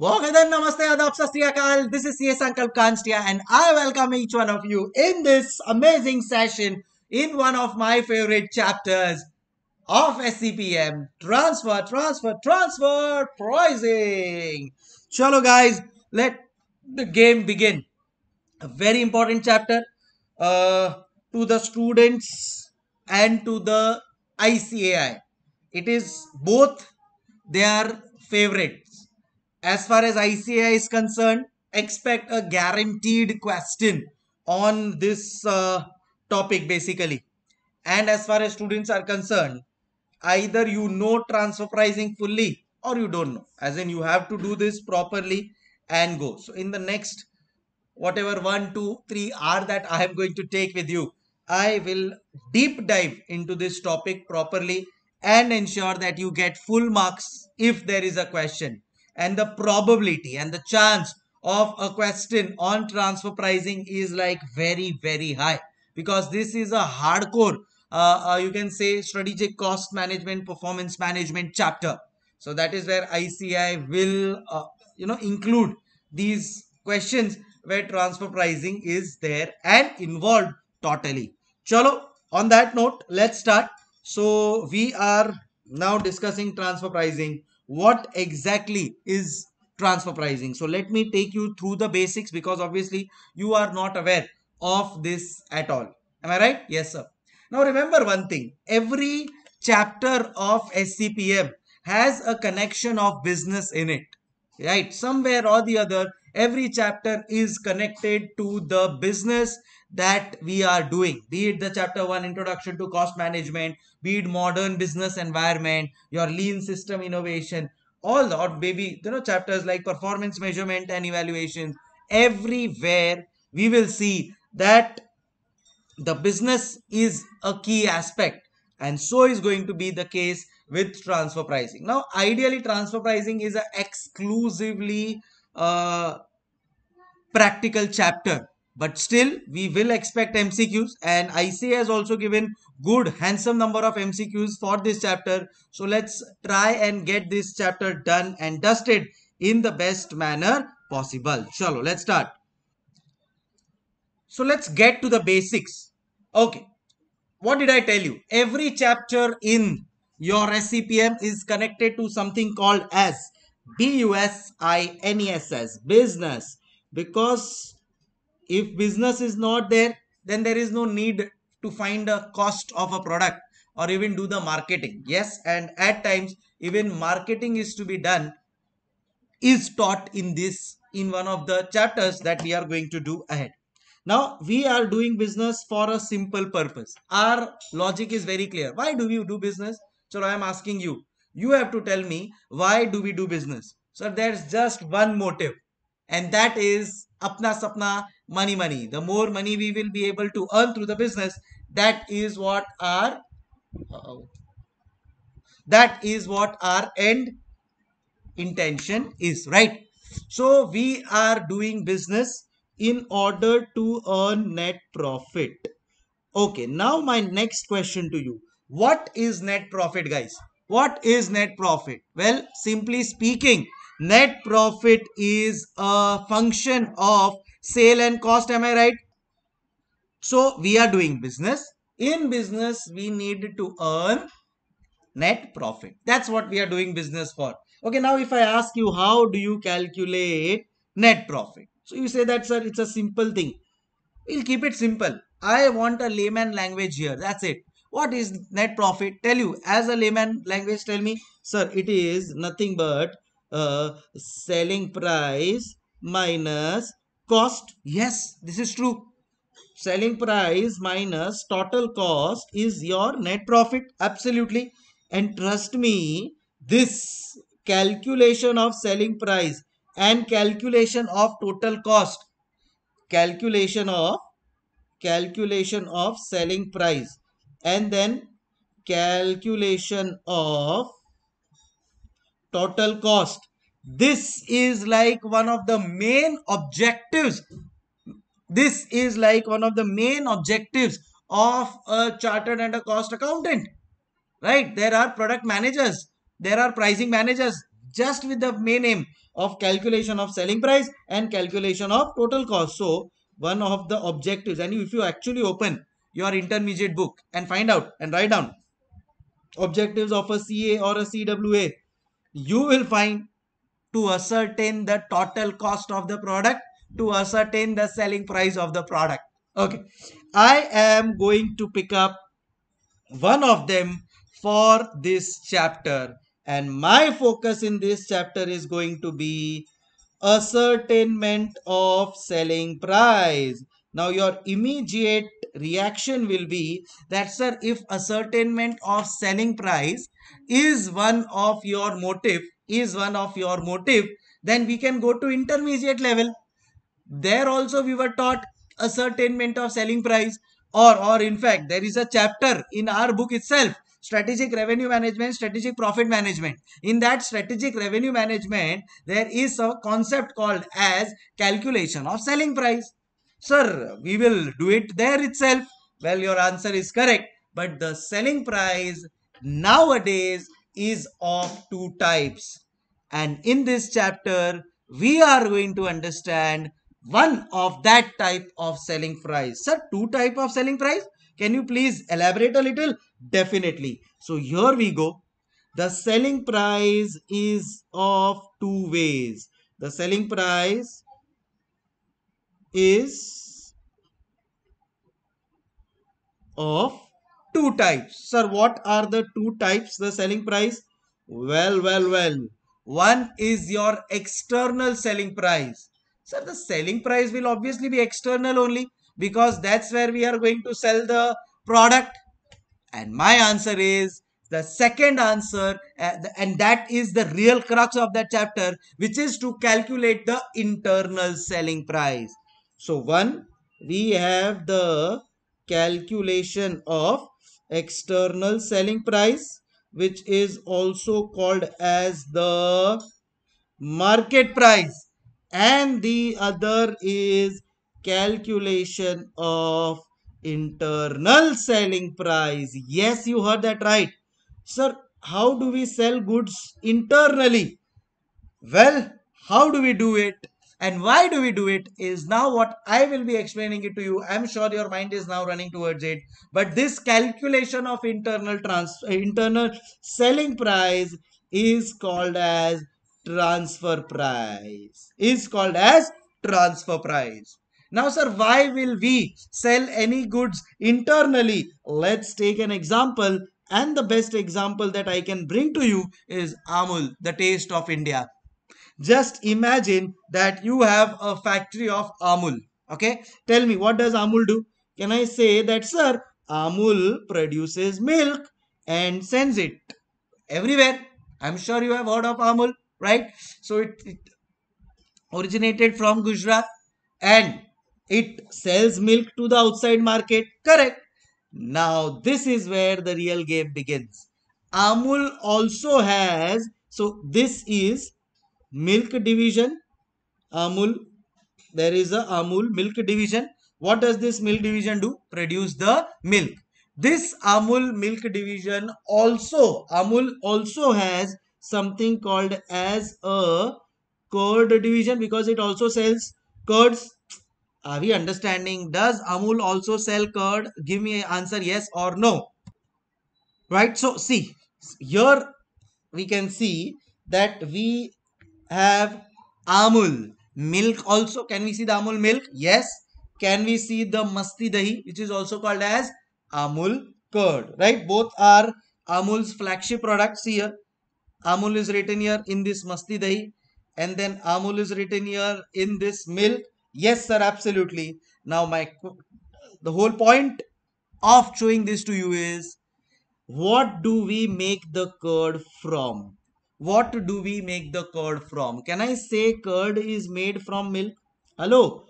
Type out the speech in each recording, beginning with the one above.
Wogadan Namaste Adab Sastriyakal. This is CA Sankalp Kanstiya and I welcome each one of you in this amazing session in one of my favorite chapters of SCPM Transfer, Transfer, Transfer Pricing. Chalo guys, let the game begin. A very important chapter uh, to the students and to the ICAI. It is both their favorites. As far as ICAI is concerned, expect a guaranteed question on this uh, topic basically. And as far as students are concerned, either you know transfer pricing fully or you don't know. As in, you have to do this properly and go. So, in the next whatever one, two, three hour that I am going to take with you, I will deep dive into this topic properly and ensure that you get full marks if there is a question. And the probability and the chance of a question on transfer pricing is like very, very high because this is a hardcore, uh, uh, you can say, strategic cost management, performance management chapter. So that is where ICAI will, uh, you know, include these questions where transfer pricing is there and involved totally. Chalo, on that note, let's start. So we are now discussing transfer pricing. What exactly is transfer pricing? So let me take you through the basics because obviously you are not aware of this at all. Am I right? Yes, sir. Now remember one thing. Every chapter of SCPM has a connection of business in it. Right? Somewhere or the other, every chapter is connected to the business that we are doing. Be it the chapter 1 introduction to cost management be it modern business environment your lean system innovation all or maybe you know chapters like performance measurement and evaluation everywhere we will see that the business is a key aspect and so is going to be the case with transfer pricing. Now ideally transfer pricing is an exclusively uh, practical chapter but still we will expect mcqs and ICAI has also given good handsome number of mcqs for this chapter. So let's try and get this chapter done and dusted in the best manner possible. Chalo let's start. So let's get to the basics. Okay. What did i tell you? Every chapter in your scpm is connected to something called as b-u-s-i-n-e-s-s business. Because if business is not there then there is no need to find a cost of a product or even do the marketing. Yes and at times even marketing is to be done is taught in this in one of the chapters that we are going to do ahead. Now we are doing business for a simple purpose. Our logic is very clear. Why do we do business? So i am asking you. You have to tell me why do we do business? So there's just one motive and that is apna sapna money money. The more money we will be able to earn through the business that is what our uh-oh, that is what our end intention is right? So we are doing business in order to earn net profit. Okay now my next question to you. What is net profit guys? What is net profit? Well simply speaking net profit is a function of sale and cost am i right? So we are doing business. In business we need to earn net profit. That's what we are doing business for. Okay now if i ask you how do you calculate net profit? So you say that sir it's a simple thing. We'll keep it simple. I want a layman language here. That's it. What is net profit? Tell you. As a layman language tell me. Sir it is nothing but uh, selling price minus cost. Yes this is true. Selling price minus total cost is your net profit. Absolutely. And trust me this calculation of selling price and calculation of total cost calculation of calculation of selling price and then calculation of total cost. This is like one of the main objectives. This is like one of the main objectives of a chartered and a cost accountant right? There are product managers there are pricing managers just with the main aim of calculation of selling price and calculation of total cost. So one of the objectives and if you actually open your intermediate book and find out and write down objectives of a CA or a CWA, you will find to ascertain the total cost of the product, to ascertain the selling price of the product. Okay, I am going to pick up one of them for this chapter and my focus in this chapter is going to be ascertainment of selling price. Now your immediate reaction will be that sir if ascertainment of selling price is one of your motive is one of your motive then we can go to intermediate level. There also we were taught ascertainment of selling price or or in fact there is a chapter in our book itself strategic revenue management strategic profit management. In that strategic revenue management there is a concept called as calculation of selling price sir we will do it there itself. Well your answer is correct but the selling price nowadays is of two types. And in this chapter we are going to understand one of that type of selling price. Sir two type of selling price? Can you please elaborate a little? Definitely. So here we go. The selling price is of two ways. The selling price is of two types sir what are the two types the selling price well well well one is your external selling price Sir, the selling price will obviously be external only because that's where we are going to sell the product. And my answer is the second answer, uh, and that is the real crux of that chapter, which is to calculate the internal selling price. So, one, we have the calculation of external selling price, which is also called as the market price. And the other is calculation of internal selling price. Yes you heard that right. Sir how do we sell goods internally? Well how do we do it and why do we do it is now what i will be explaining it to you i'm sure your mind is now running towards it but this calculation of internal trans internal selling price is called as transfer price is called as transfer price. Now, sir, why will we sell any goods internally? Let's take an example. And the best example that I can bring to you is Amul, the taste of India. Just imagine that you have a factory of Amul. Okay. Tell me, what does Amul do? Can I say that, sir, Amul produces milk and sends it everywhere? I'm sure you have heard of Amul right? So it, it originated from Gujarat and it sells milk to the outside market. Correct. Now this is where the real game begins. Amul also has, so this is milk division. Amul, there is a Amul milk division. What does this milk division do? Produce the milk. This Amul milk division also, Amul also has something called as a curd division because it also sells curds. Are we understanding? Does Amul also sell curd? Give me an answer yes or no. Right. So see here we can see that we have Amul milk also. Can we see the Amul milk? Yes. Can we see the Masti Dahi which is also called as Amul curd. Right. Both are Amul's flagship products here. Amul is written here in this Masti Dahi and then Amul is written here in this milk. Yes, sir, absolutely. Now, my the whole point of showing this to you is what do we make the curd from? What do we make the curd from? Can I say curd is made from milk? Hello?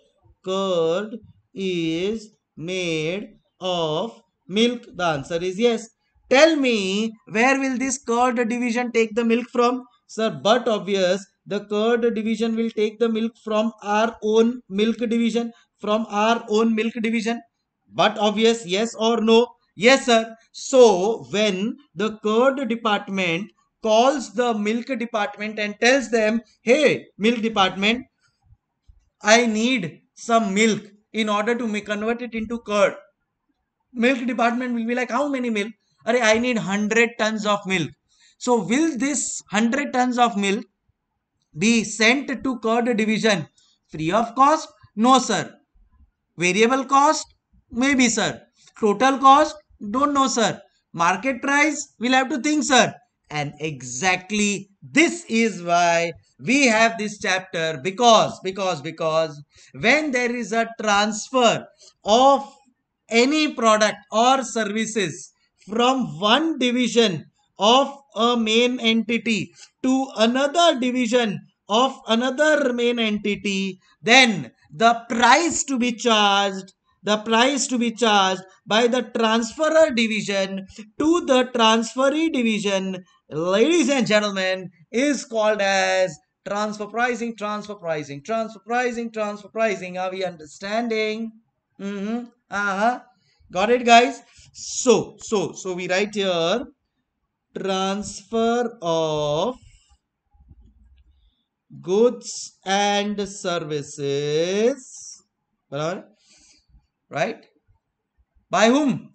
Curd is made of milk. The answer is yes. Tell me, where will this curd division take the milk from? Sir, but obvious, the curd division will take the milk from our own milk division, from our own milk division. But obvious, yes or no? Yes, sir. So, when the curd department calls the milk department and tells them, hey, milk department, I need some milk in order to convert it into curd. Milk department will be like, how many milk? Are I need 100 tons of milk. So will this 100 tons of milk be sent to curd division free of cost? No, sir. Variable cost? Maybe, sir. Total cost? Don't know, sir. Market price? We'll have to think, sir. And exactly this is why we have this chapter because, because, because when there is a transfer of any product or services from one division of a main entity to another division of another main entity, then the price to be charged the price to be charged by the transferor division to the transferee division ladies and gentlemen is called as transfer pricing transfer pricing transfer pricing transfer pricing. Are we understanding? Mm-hmm. Uh-huh. Got it guys? So so so we write here transfer of goods and services. Right? By whom?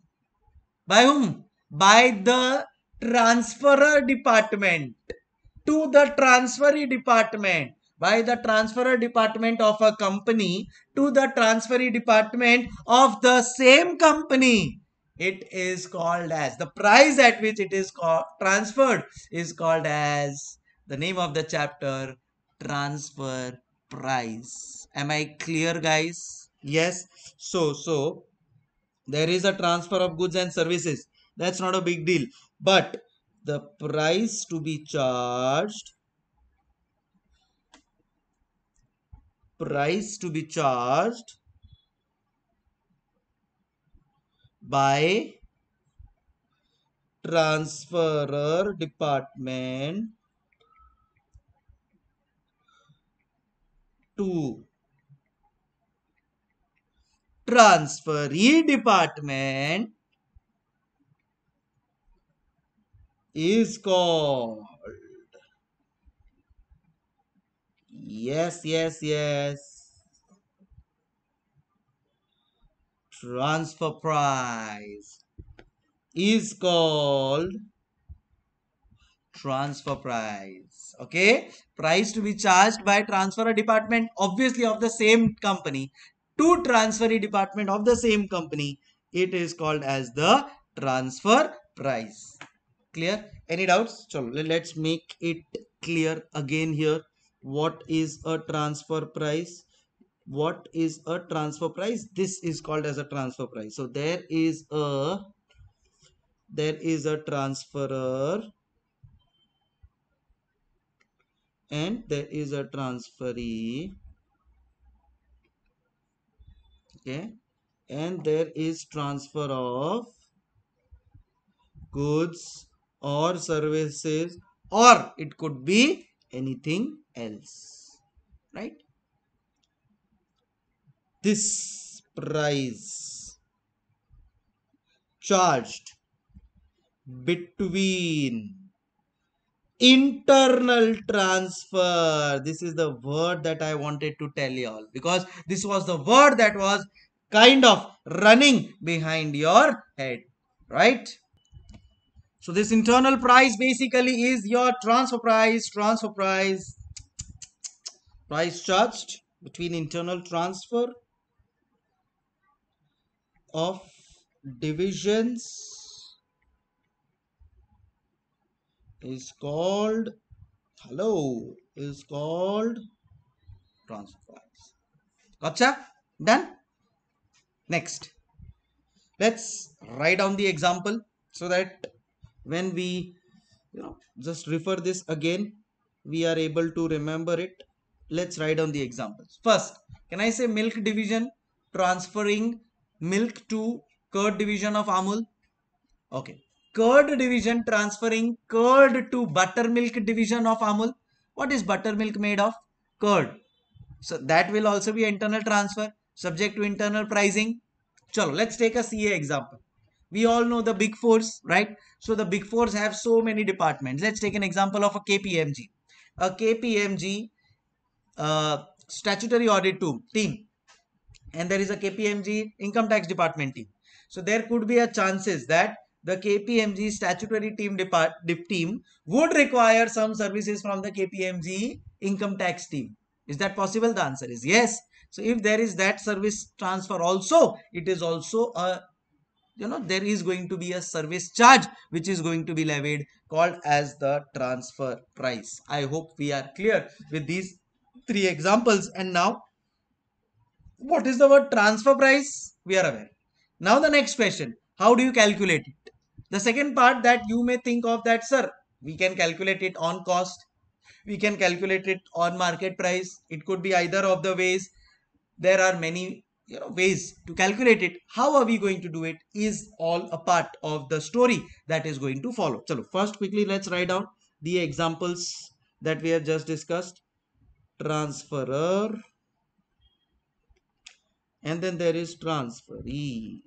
By whom? By the transferor department. To the transferee department. By the transferor department of a company to the transferee department of the same company. It is called as the price at which it is transferred is called as the name of the chapter transfer price. Am i clear guys? Yes. So so there is a transfer of goods and services that's not a big deal. But the price to be charged price to be charged by transferor department to transferee department is called. Yes yes yes. Transfer price is called transfer price. Okay? Price to be charged by transfer department obviously of the same company. To transferee department of the same company it is called as the transfer price clear? Any doubts? So let's make it clear again here. What is a transfer price? What is a transfer price? This is called as a transfer price. So there is a there is a transferor and there is a transferee. Okay? And there is transfer of goods or services or it could be anything else right? This price charged between internal transfer. This is the word that i wanted to tell you all because this was the word that was kind of running behind your head right so this internal price basically is your transfer price, transfer price, price charged between internal transfer of divisions is called hello is called transfer price. Gotcha? Done? Next. Let's write down the example so that when we you know just refer this again we are able to remember it. Let's write down the examples. First can i say milk division transferring milk to curd division of amul? Okay. Curd division transferring curd to buttermilk division of amul. What is buttermilk made of? Curd. So that will also be internal transfer subject to internal pricing. Chalo let's take a ca example we all know the big fours, right? So the big fours have so many departments. Let's take an example of a KPMG. A KPMG uh, statutory audit team and there is a KPMG income tax department team. So there could be a chances that the KPMG statutory team team would require some services from the KPMG income tax team. Is that possible? The answer is yes. So if there is that service transfer also, it is also a you know there is going to be a service charge which is going to be levied called as the transfer price. I hope we are clear with these three examples and now what is the word transfer price? We are aware. Now the next question, how do you calculate it? The second part that you may think of that, sir, we can calculate it on cost. We can calculate it on market price. It could be either of the ways. There are many you know ways to calculate it how are we going to do it is all a part of the story that is going to follow. So first quickly let's write down the examples that we have just discussed. Transferor and then there is transferee.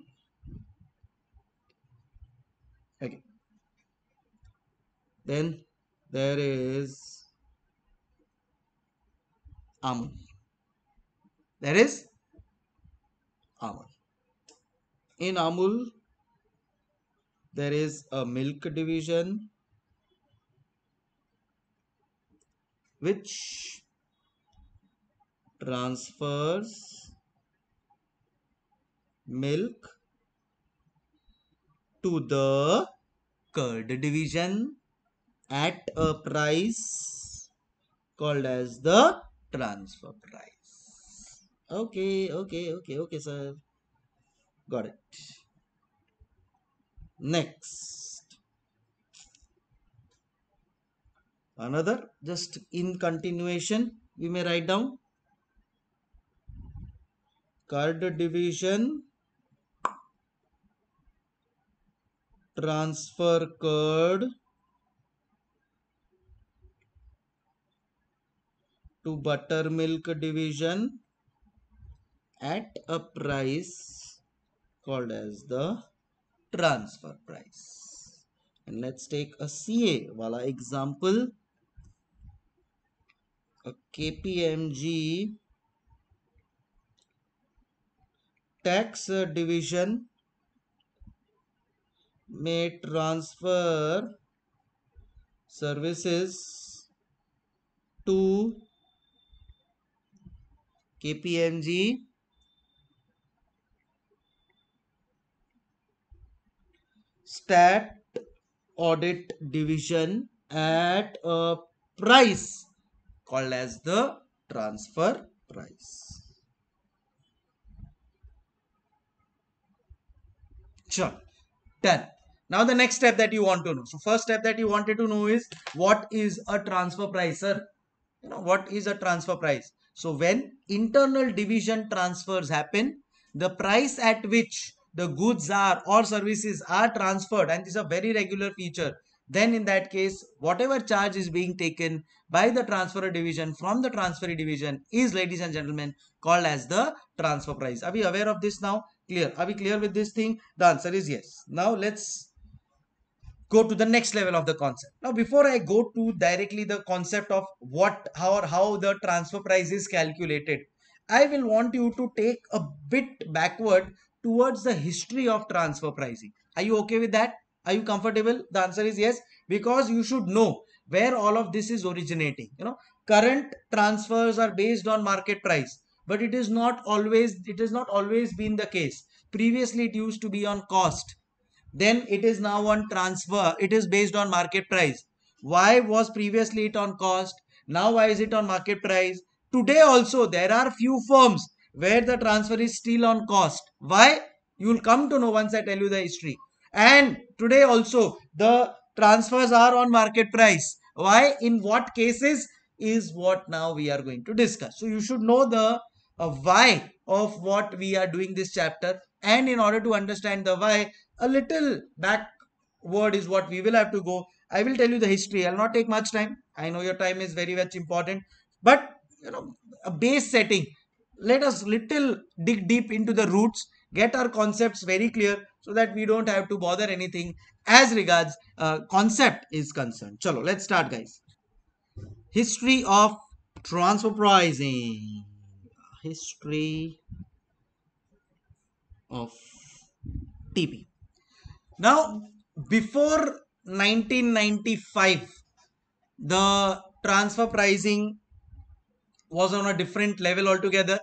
Okay. Then there is amul there is in amul there is a milk division which transfers milk to the curd division at a price called as the transfer price. Okay, okay, okay, okay, sir. Got it. Next. Another, just in continuation, we may write down card division transfer card to buttermilk division at a price called as the transfer price. And let's take a CA wala example a KPMG tax division may transfer services to KPMG stat audit division at a price called as the transfer price. Sure. Done. Now the next step that you want to know. So first step that you wanted to know is what is a transfer price, sir? You know, what is a transfer price? So when internal division transfers happen, the price at which the goods are or services are transferred and this is a very regular feature then in that case whatever charge is being taken by the transfer division from the transfer division is ladies and gentlemen called as the transfer price. Are we aware of this now? Clear. Are we clear with this thing? The answer is yes. Now let's go to the next level of the concept. Now, before I go to directly the concept of what, how or how the transfer price is calculated, I will want you to take a bit backward towards the history of transfer pricing. Are you okay with that? Are you comfortable? The answer is yes, because you should know where all of this is originating. You know, current transfers are based on market price, but it is not always, it has not always been the case. Previously, it used to be on cost then it is now on transfer it is based on market price why was previously it on cost now why is it on market price today also there are few firms where the transfer is still on cost why you will come to know once i tell you the history and today also the transfers are on market price why in what cases is what now we are going to discuss so you should know the uh, why of what we are doing this chapter and in order to understand the why a little backward is what we will have to go. I will tell you the history. I'll not take much time. I know your time is very much important. But, you know, a base setting. Let us little dig deep into the roots get our concepts very clear so that we don't have to bother anything as regards uh, concept is concerned. Chalo, let's start guys. History of transfer pricing. History of TP. Now, before 1995, the transfer pricing was on a different level altogether.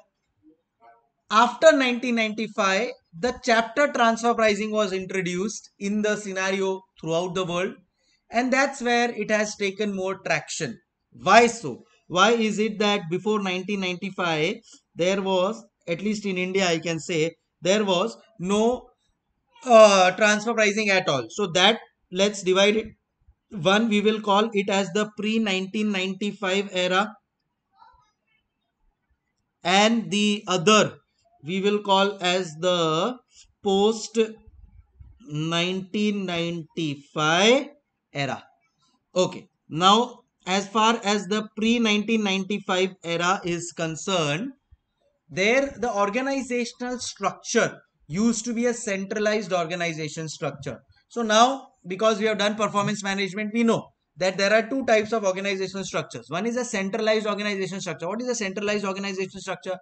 After 1995, the chapter transfer pricing was introduced in the scenario throughout the world, and that's where it has taken more traction. Why so? Why is it that before 1995 there was, at least in India, I can say, there was no uh, transfer pricing at all. So that let's divide it. One we will call it as the pre 1995 era and the other we will call as the post 1995 era. Okay. Now as far as the pre 1995 era is concerned, there the organizational structure used to be a centralized organization structure. So now, because we have done performance management, we know that there are two types of organizational structures. One is a centralized organization structure. What is a centralized organization structure?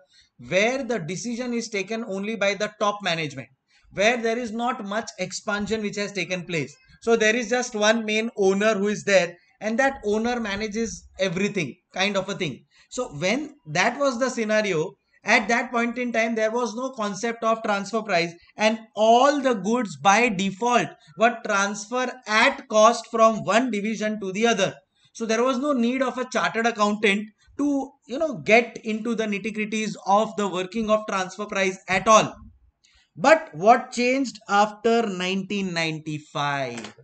Where the decision is taken only by the top management, where there is not much expansion which has taken place. So there is just one main owner who is there and that owner manages everything kind of a thing. So when that was the scenario, at that point in time there was no concept of transfer price and all the goods by default were transfer at cost from one division to the other. So there was no need of a chartered accountant to you know get into the nitty gritties of the working of transfer price at all. But what changed after 1995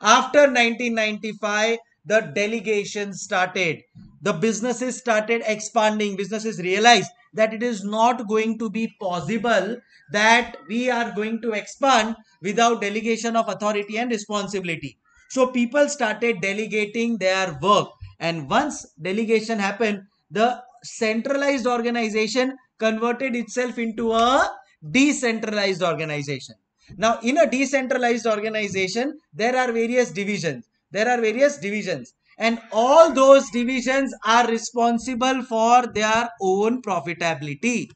after 1995 the delegation started. The businesses started expanding. Businesses realized that it is not going to be possible that we are going to expand without delegation of authority and responsibility. So people started delegating their work. And once delegation happened, the centralized organization converted itself into a decentralized organization. Now, in a decentralized organization, there are various divisions. There are various divisions and all those divisions are responsible for their own profitability.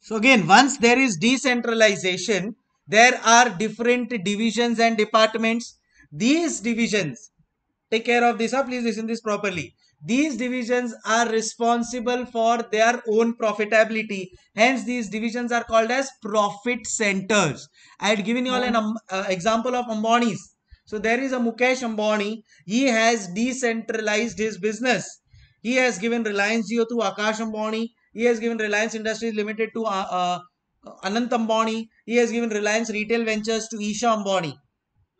So again, once there is decentralization, there are different divisions and departments. These divisions, take care of this, please listen this properly. These divisions are responsible for their own profitability. Hence, these divisions are called as profit centers. I had given you all an um, uh, example of Ambani's so there is a Mukesh Ambani. He has decentralized his business. He has given Reliance Jio to Akash Ambani. He has given Reliance Industries Limited to uh, uh, Anant Ambani. He has given Reliance Retail Ventures to Isha Ambani.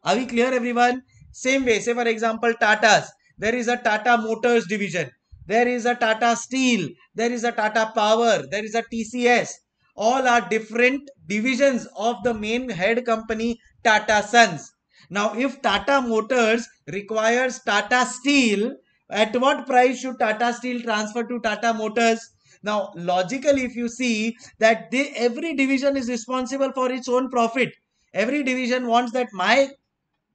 Are we clear everyone? Same way, say for example Tata's. There is a Tata Motors division. There is a Tata Steel. There is a Tata Power. There is a TCS. All are different divisions of the main head company Tata Sons. Now, if Tata Motors requires Tata Steel, at what price should Tata Steel transfer to Tata Motors? Now, logically, if you see that every division is responsible for its own profit, every division wants that my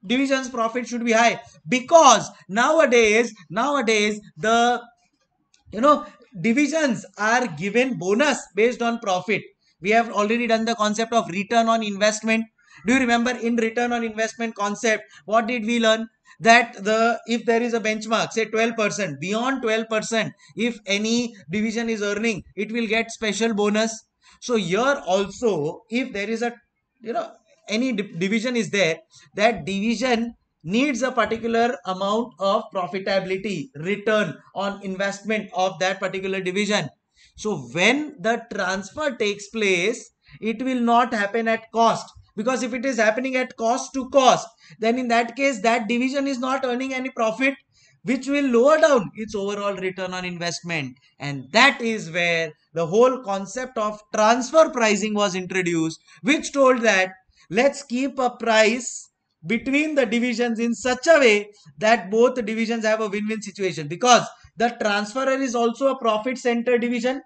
division's profit should be high because nowadays, nowadays, the you know divisions are given bonus based on profit. We have already done the concept of return on investment do you remember in return on investment concept, what did we learn? That the if there is a benchmark, say 12%, beyond 12%, if any division is earning, it will get special bonus. So here also, if there is a you know any division is there, that division needs a particular amount of profitability return on investment of that particular division so when the transfer takes place it will not happen at cost because if it is happening at cost to cost then in that case that division is not earning any profit which will lower down its overall return on investment. And that is where the whole concept of transfer pricing was introduced which told that let's keep a price between the divisions in such a way that both divisions have a win-win situation. Because the transferor is also a profit center division.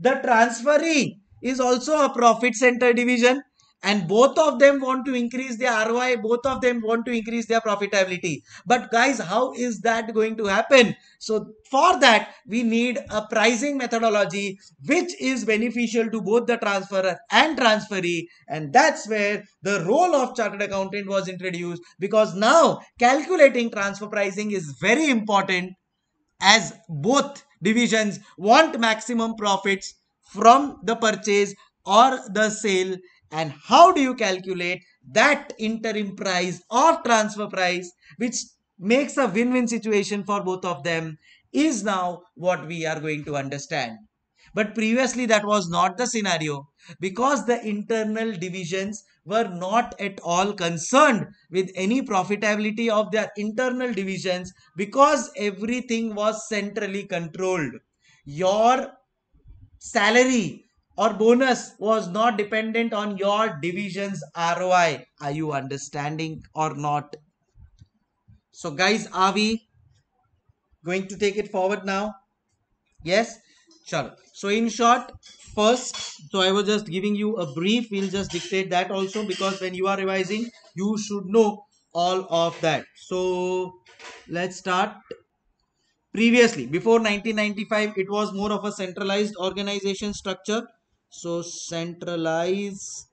The transferee is also a profit center division and both of them want to increase their ROI, both of them want to increase their profitability. But guys, how is that going to happen? So for that, we need a pricing methodology which is beneficial to both the transferor and transferee. And that's where the role of chartered accountant was introduced because now calculating transfer pricing is very important as both divisions want maximum profits from the purchase or the sale and how do you calculate that interim price or transfer price which makes a win-win situation for both of them is now what we are going to understand. But previously that was not the scenario. Because the internal divisions were not at all concerned with any profitability of their internal divisions because everything was centrally controlled. Your salary or bonus was not dependent on your division's ROI. Are you understanding or not? So guys, are we going to take it forward now? Yes? Sure. So in short, first, so I was just giving you a brief. We'll just dictate that also because when you are revising, you should know all of that. So let's start previously before 1995 it was more of a centralized organization structure so centralized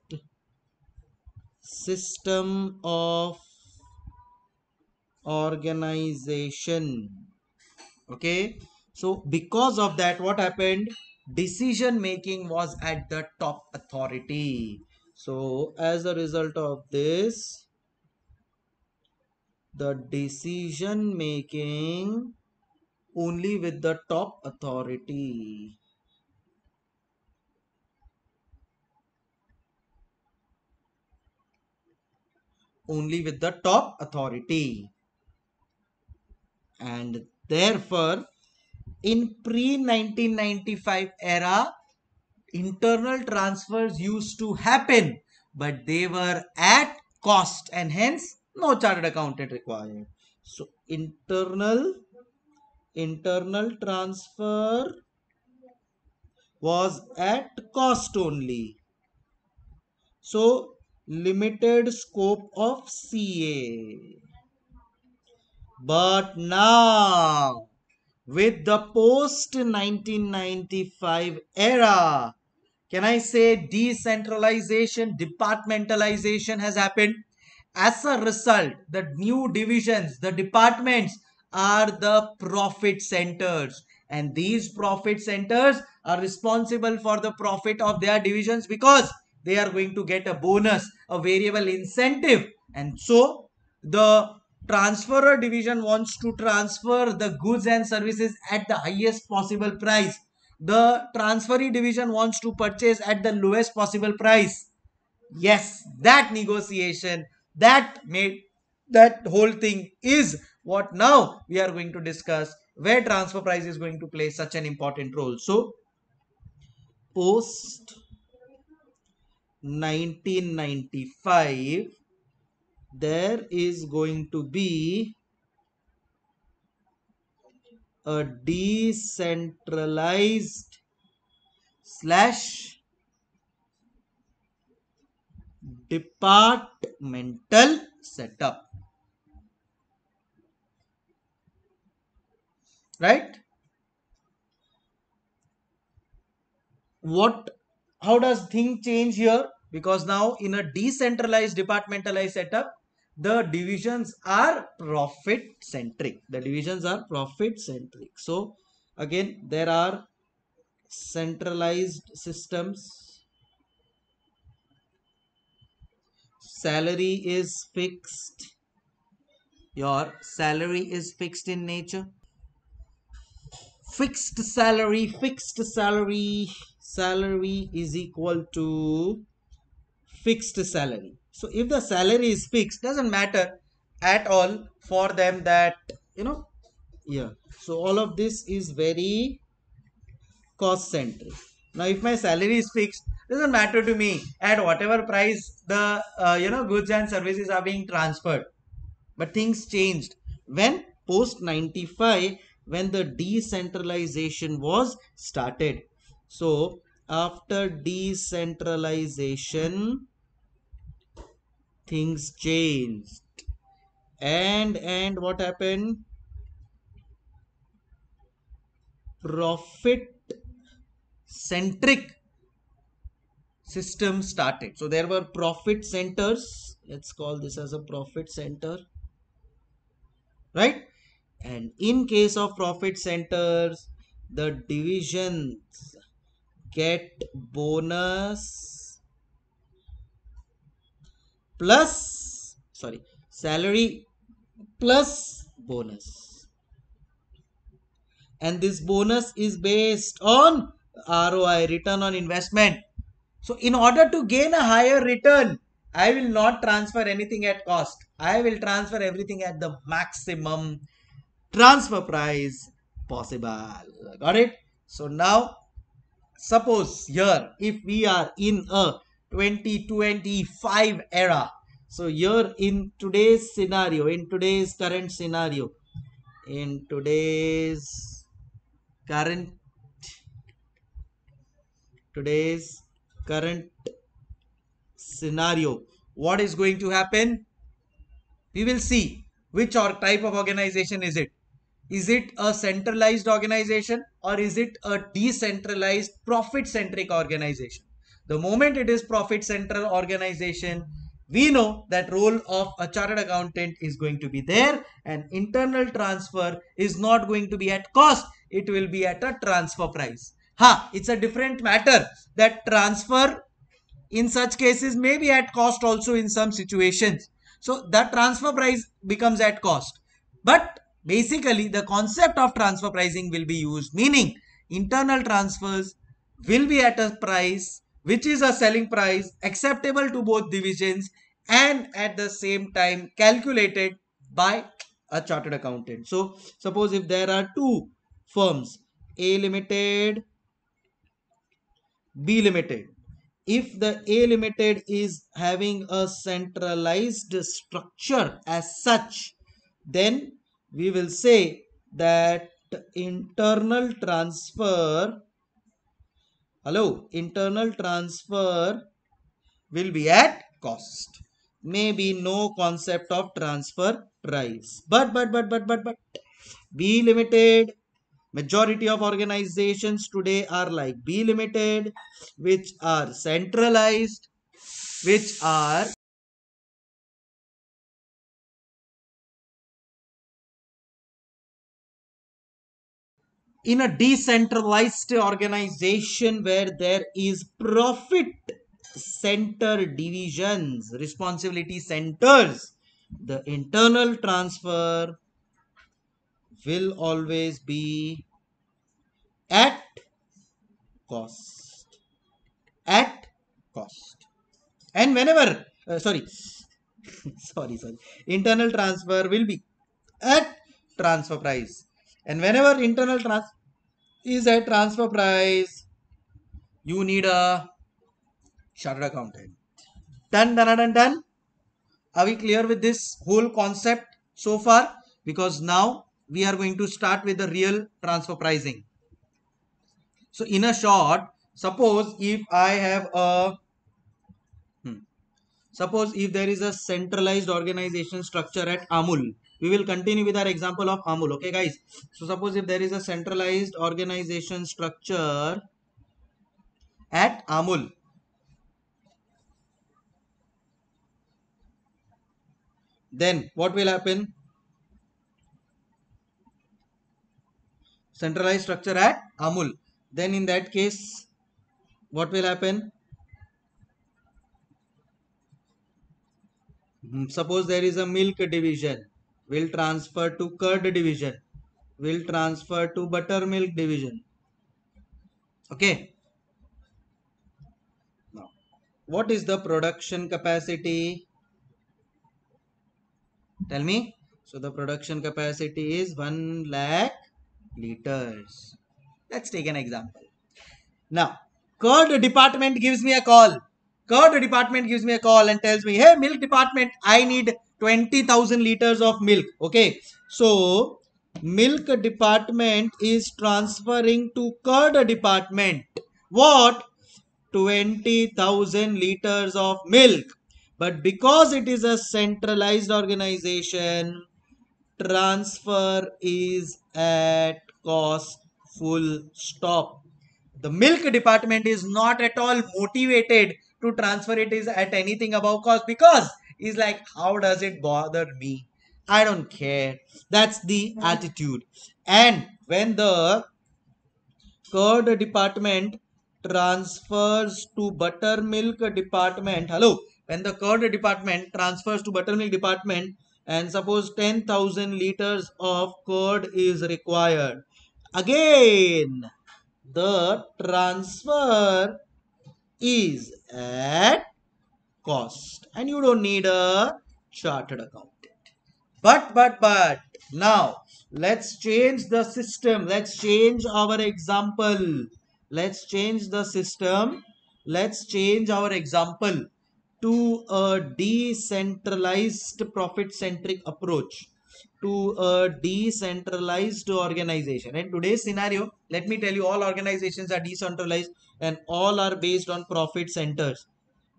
system of organization. Okay? So because of that what happened? Decision making was at the top authority. So as a result of this the decision making only with the top authority only with the top authority. And therefore, in pre-1995 era, internal transfers used to happen, but they were at cost and hence no chartered accountant required. So internal internal transfer was at cost only. So limited scope of CA. But now, with the post 1995 era, can I say decentralization, departmentalization has happened? As a result, the new divisions, the departments are the profit centers. And these profit centers are responsible for the profit of their divisions because they are going to get a bonus, a variable incentive. And so the transferor division wants to transfer the goods and services at the highest possible price. The transferee division wants to purchase at the lowest possible price. Yes, that negotiation, that made that whole thing is what now we are going to discuss where transfer price is going to play such an important role. So, post 1995 there is going to be a decentralized slash departmental setup. Right? What how does thing change here because now in a decentralized departmentalized setup the divisions are profit centric. The divisions are profit centric. So again there are centralized systems. Salary is fixed. Your salary is fixed in nature. Fixed salary fixed salary salary is equal to fixed salary. So if the salary is fixed, doesn't matter at all for them that, you know, yeah. So all of this is very cost centric. Now if my salary is fixed, doesn't matter to me at whatever price the, uh, you know, goods and services are being transferred. But things changed when post 95 when the decentralization was started. So after decentralization things changed. And and what happened? Profit centric system started. So there were profit centers. Let's call this as a profit center. Right? And in case of profit centers the divisions get bonus plus sorry salary plus bonus. And this bonus is based on ROI return on investment. So in order to gain a higher return I will not transfer anything at cost. I will transfer everything at the maximum transfer price possible. Got it? So now suppose here if we are in a 2025 era. So here in today's scenario in today's current scenario in today's current today's current scenario what is going to happen? We will see which or type of organization is it. Is it a centralized organization or is it a decentralized profit centric organization the moment it is profit central organization we know that role of a chartered accountant is going to be there. And internal transfer is not going to be at cost. It will be at a transfer price. Ha it's a different matter. That transfer in such cases may be at cost also in some situations. So that transfer price becomes at cost. But basically the concept of transfer pricing will be used. Meaning internal transfers will be at a price which is a selling price acceptable to both divisions and at the same time calculated by a chartered accountant. So suppose if there are two firms a limited b limited if the a limited is having a centralized structure as such then we will say that internal transfer hello internal transfer will be at cost. Maybe no concept of transfer price. But but but but but but b limited. Majority of organizations today are like b limited which are centralized which are in a decentralized organization where there is profit center divisions responsibility centers the internal transfer will always be at cost at cost. And whenever uh, sorry sorry sorry internal transfer will be at transfer price and whenever internal trans is a transfer price, you need a chartered accountant. Done, done, done, done. Are we clear with this whole concept so far? Because now we are going to start with the real transfer pricing. So in a short, suppose if I have a hmm, suppose if there is a centralized organization structure at Amul we will continue with our example of amul okay guys. So suppose if there is a centralized organization structure at amul then what will happen? Centralized structure at amul then in that case what will happen? Hmm, suppose there is a milk division will transfer to curd division. Will transfer to buttermilk division. Okay? Now what is the production capacity? Tell me. So the production capacity is 1 lakh liters. Let's take an example. Now curd department gives me a call curd department gives me a call and tells me hey milk department i need 20,000 liters of milk. Okay. So, milk department is transferring to curd department. What? 20,000 liters of milk. But because it is a centralized organization, transfer is at cost full stop. The milk department is not at all motivated to transfer it is at anything above cost because he's like, how does it bother me? I don't care. That's the attitude. And when the curd department transfers to buttermilk department, hello, when the curd department transfers to buttermilk department and suppose 10,000 liters of curd is required. Again, the transfer is at cost and you don't need a chartered accountant. But, but, but, now let's change the system. Let's change our example. Let's change the system. Let's change our example to a decentralized profit centric approach to a decentralized organization. In today's scenario, let me tell you all organizations are decentralized and all are based on profit centers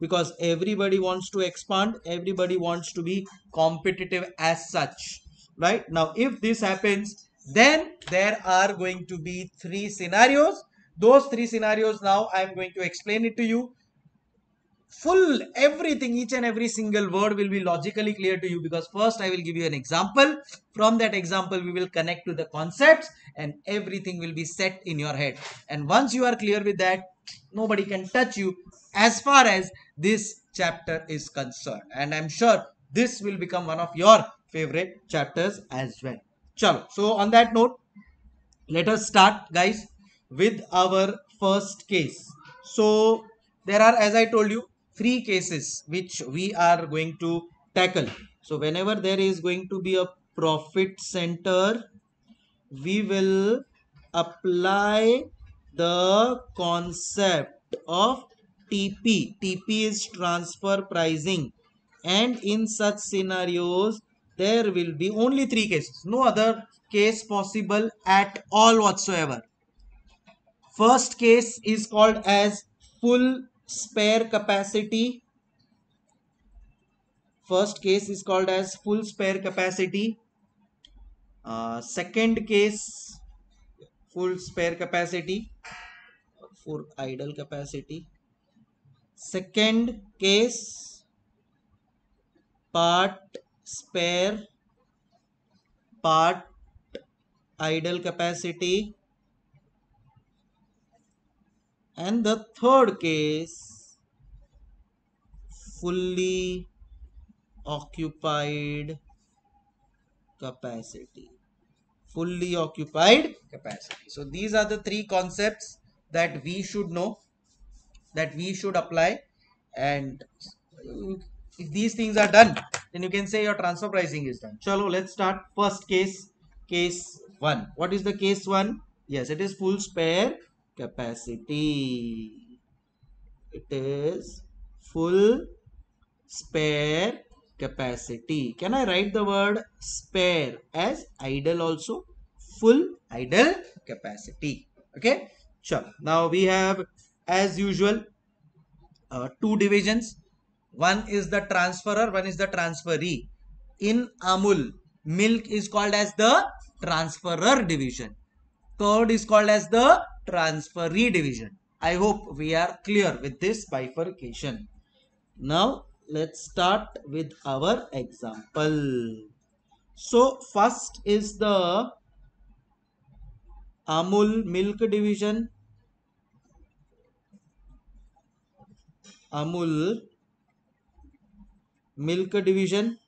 because everybody wants to expand, everybody wants to be competitive as such. Right now, if this happens, then there are going to be three scenarios. Those three scenarios now I am going to explain it to you full everything each and every single word will be logically clear to you because first I will give you an example. From that example we will connect to the concepts and everything will be set in your head. And once you are clear with that nobody can touch you as far as this chapter is concerned. And I'm sure this will become one of your favorite chapters as well. Chalo. so on that note let us start guys with our first case. So there are as I told you three cases which we are going to tackle. So whenever there is going to be a profit center, we will apply the concept of TP. TP is transfer pricing and in such scenarios there will be only three cases. No other case possible at all whatsoever. First case is called as full spare capacity first case is called as full spare capacity uh, second case full spare capacity for idle capacity second case part spare part idle capacity and the third case fully occupied capacity. Fully occupied capacity. So these are the three concepts that we should know that we should apply. And if these things are done then you can say your transfer pricing is done. Chalo let's start first case case 1 what is the case 1 yes it is full spare capacity. It is full spare capacity. Can I write the word spare as idle also? Full idle capacity. Okay. Sure. Now we have as usual uh, two divisions. One is the transferer, one is the transferee. In Amul, milk is called as the transferer division. Curd is called as the transferee division. I hope we are clear with this bifurcation. Now let's start with our example. So first is the Amul milk division. Amul milk division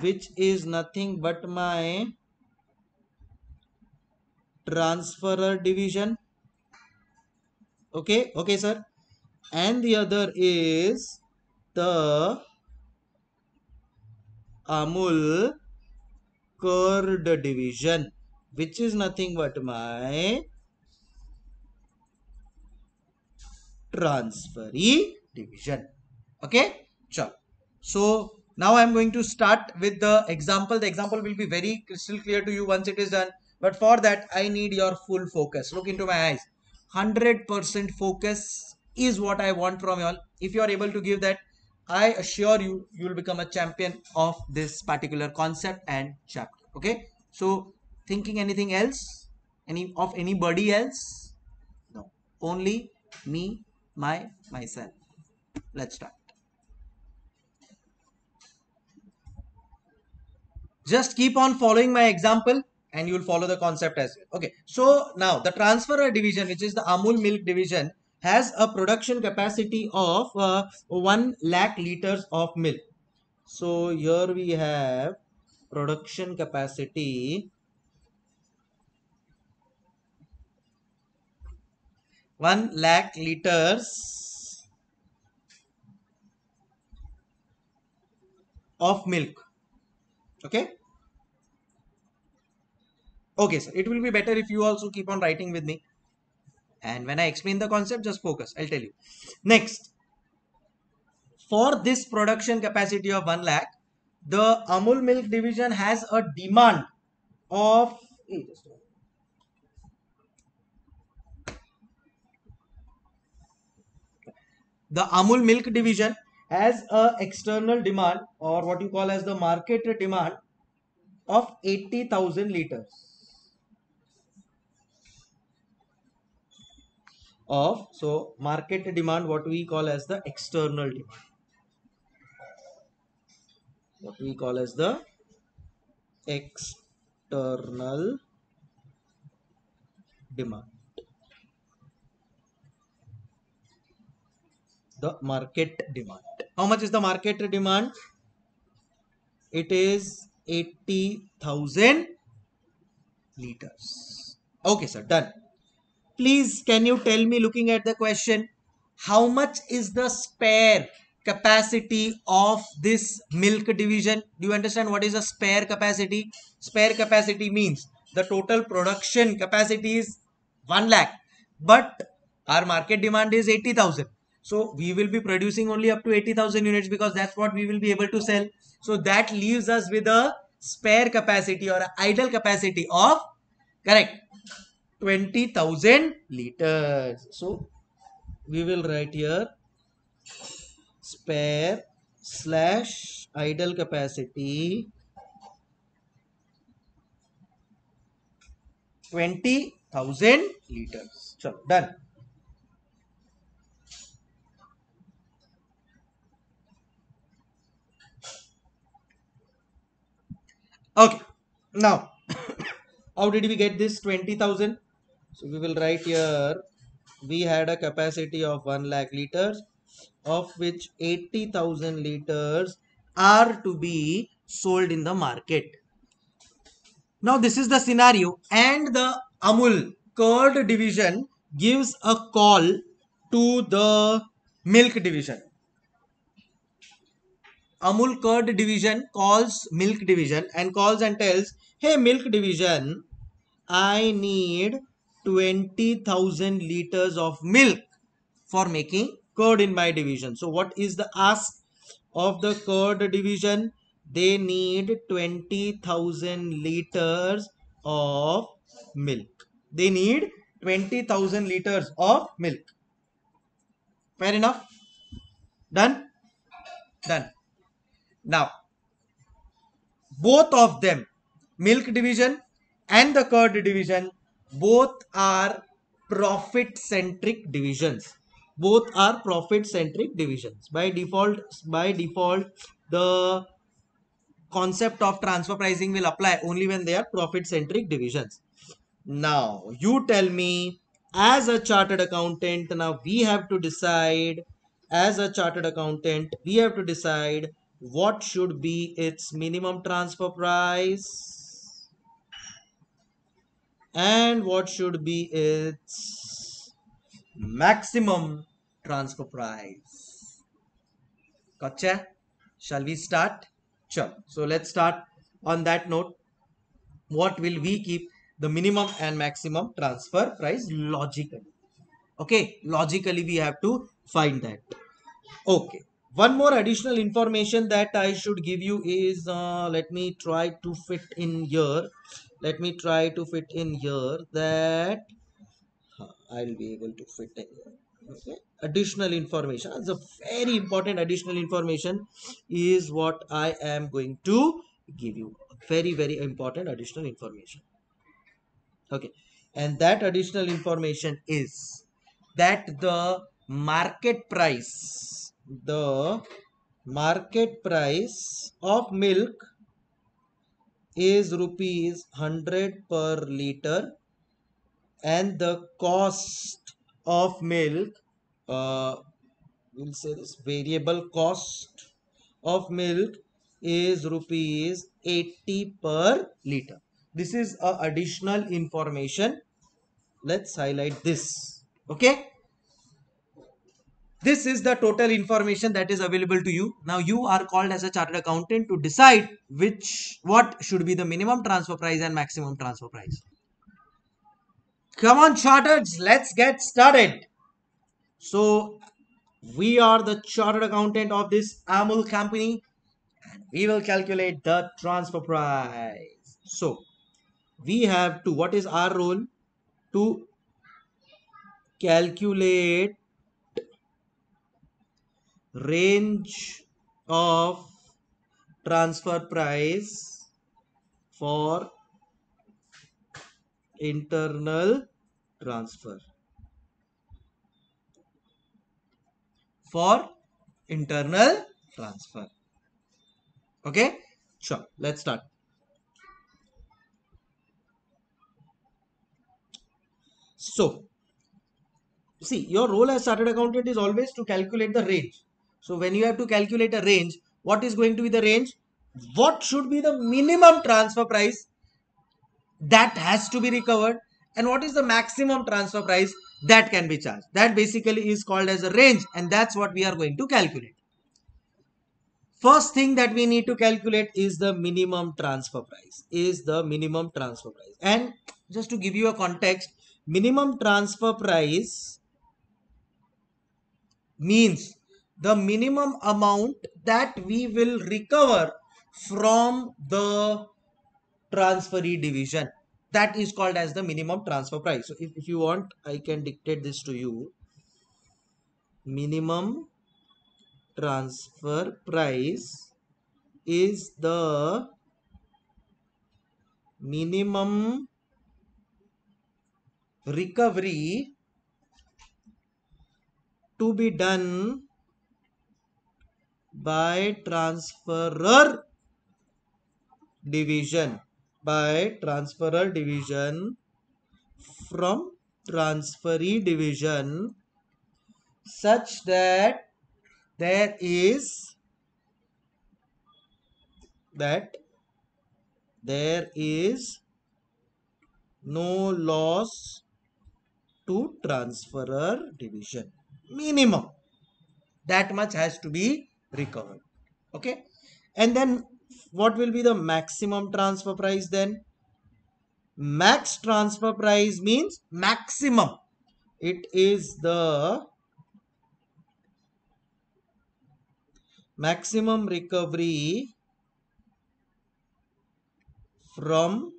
which is nothing but my transferer division. Okay okay sir. And the other is the amul curd division which is nothing but my transferee division. Okay sure. So now i'm going to start with the example. The example will be very crystal clear to you once it is done but for that, I need your full focus. Look into my eyes. 100% focus is what I want from you all. If you are able to give that, I assure you, you will become a champion of this particular concept and chapter. Okay. So thinking anything else? Any of anybody else? No. Only me, my, myself. Let's start. Just keep on following my example and you will follow the concept as well. Okay. So now the transfer division, which is the Amul milk division, has a production capacity of uh, 1 lakh liters of milk. So here we have production capacity 1 lakh liters of milk. Okay. Okay, sir. It will be better if you also keep on writing with me. And when I explain the concept, just focus. I'll tell you. Next, for this production capacity of 1 lakh, the Amul Milk Division has a demand of the Amul Milk Division has a external demand or what you call as the market demand of 80,000 liters of so market demand what we call as the external demand. What we call as the external demand. The market demand. How much is the market demand? It is 80000 liters. Okay sir done please can you tell me looking at the question how much is the spare capacity of this milk division? Do you understand what is a spare capacity? Spare capacity means the total production capacity is 1 lakh but our market demand is 80000 so we will be producing only up to 80000 units because that's what we will be able to sell. So that leaves us with a spare capacity or idle capacity of correct 20,000 liters. So we will write here spare slash idle capacity 20,000 liters. So done. Okay. Now, how did we get this 20,000? So we will write here we had a capacity of 1 lakh liters of which 80,000 liters are to be sold in the market. Now this is the scenario and the Amul curd division gives a call to the milk division. Amul curd division calls milk division and calls and tells, hey milk division, I need 20,000 liters of milk for making curd in my division. So what is the ask of the curd division? They need 20,000 liters of milk. They need 20,000 liters of milk. Fair enough? Done? Done. Now, both of them, milk division and the curd division both are profit centric divisions. Both are profit centric divisions. By default by default the concept of transfer pricing will apply only when they are profit centric divisions. Now you tell me as a chartered accountant now we have to decide as a chartered accountant we have to decide what should be its minimum transfer price and what should be its maximum transfer price. Gotcha? Shall we start? Sure. So let's start on that note. What will we keep the minimum and maximum transfer price logically? Okay, logically we have to find that. Okay. One more additional information that I should give you is, uh, let me try to fit in here let me try to fit in here that I'll be able to fit in here. Okay. Additional information. That's a very important additional information is what I am going to give you. Very, very important additional information. Okay. And that additional information is that the market price, the market price of milk is rupees 100 per liter and the cost of milk uh, we'll say this variable cost of milk is rupees 80 per liter. This is a additional information. Let's highlight this okay this is the total information that is available to you. Now you are called as a chartered accountant to decide which what should be the minimum transfer price and maximum transfer price. Come on chartered let's get started. So we are the chartered accountant of this amul company and we will calculate the transfer price. So we have to what is our role? To calculate range of transfer price for internal transfer. For internal transfer. Okay? Sure. Let's start. So see your role as chartered accountant is always to calculate the range so when you have to calculate a range, what is going to be the range? What should be the minimum transfer price that has to be recovered? And what is the maximum transfer price that can be charged? That basically is called as a range and that's what we are going to calculate. First thing that we need to calculate is the minimum transfer price. Is the minimum transfer price. And just to give you a context, minimum transfer price means the minimum amount that we will recover from the transferee division. That is called as the minimum transfer price. So if, if you want i can dictate this to you. Minimum transfer price is the minimum recovery to be done by transferor division by transferor division from transferee division such that there is that there is no loss to transferor division. Minimum. That much has to be recovered. Okay? And then what will be the maximum transfer price then? Max transfer price means maximum. It is the maximum recovery from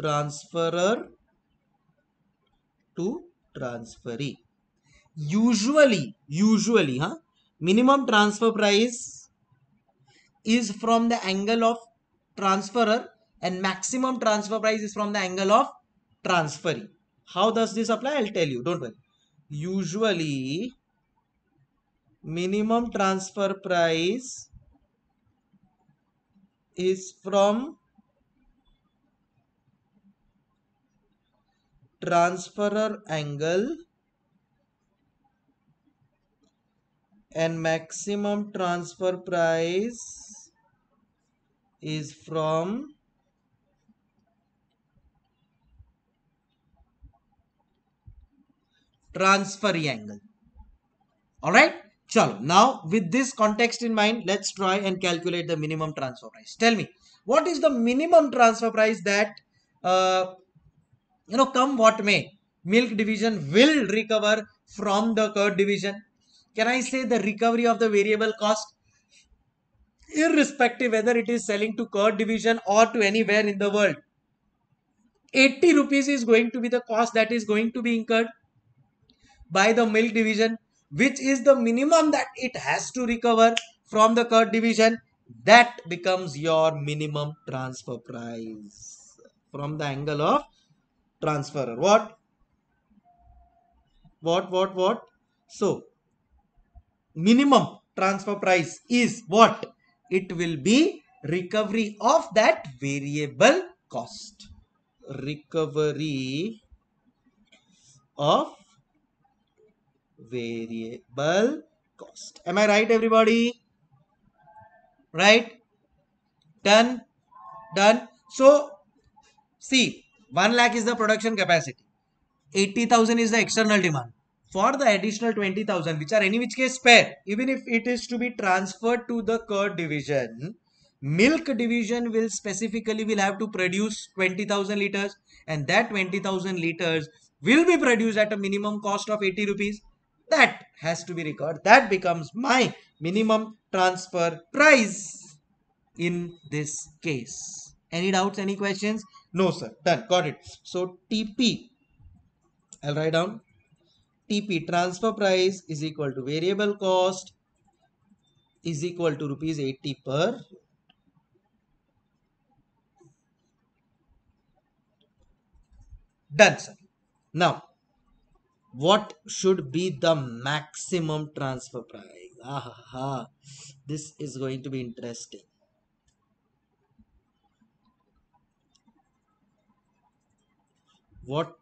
transferor to transferee. Usually usually huh minimum transfer price is from the angle of transferor and maximum transfer price is from the angle of transferee. How does this apply? I'll tell you. Don't worry. Usually, minimum transfer price is from transferor angle and maximum transfer price is from transfer angle. All right chalo. Now with this context in mind let's try and calculate the minimum transfer price. Tell me what is the minimum transfer price that uh, you know come what may milk division will recover from the curd division can I say the recovery of the variable cost? Irrespective whether it is selling to curd division or to anywhere in the world. 80 rupees is going to be the cost that is going to be incurred by the milk division which is the minimum that it has to recover from the curd division that becomes your minimum transfer price from the angle of transferer what what what what so minimum transfer price is what? It will be recovery of that variable cost. Recovery of variable cost. Am i right everybody? Right? Done? Done? So see 1 lakh is the production capacity. 80000 is the external demand for the additional 20000 which are any which case spare even if it is to be transferred to the curd division milk division will specifically will have to produce 20000 liters and that 20000 liters will be produced at a minimum cost of 80 rupees. That has to be recorded that becomes my minimum transfer price in this case. Any doubts any questions? No sir. Done. Got it. So tp i'll write down TP transfer price is equal to variable cost is equal to rupees 80 per done sir. Now what should be the maximum transfer price? Ah this is going to be interesting. What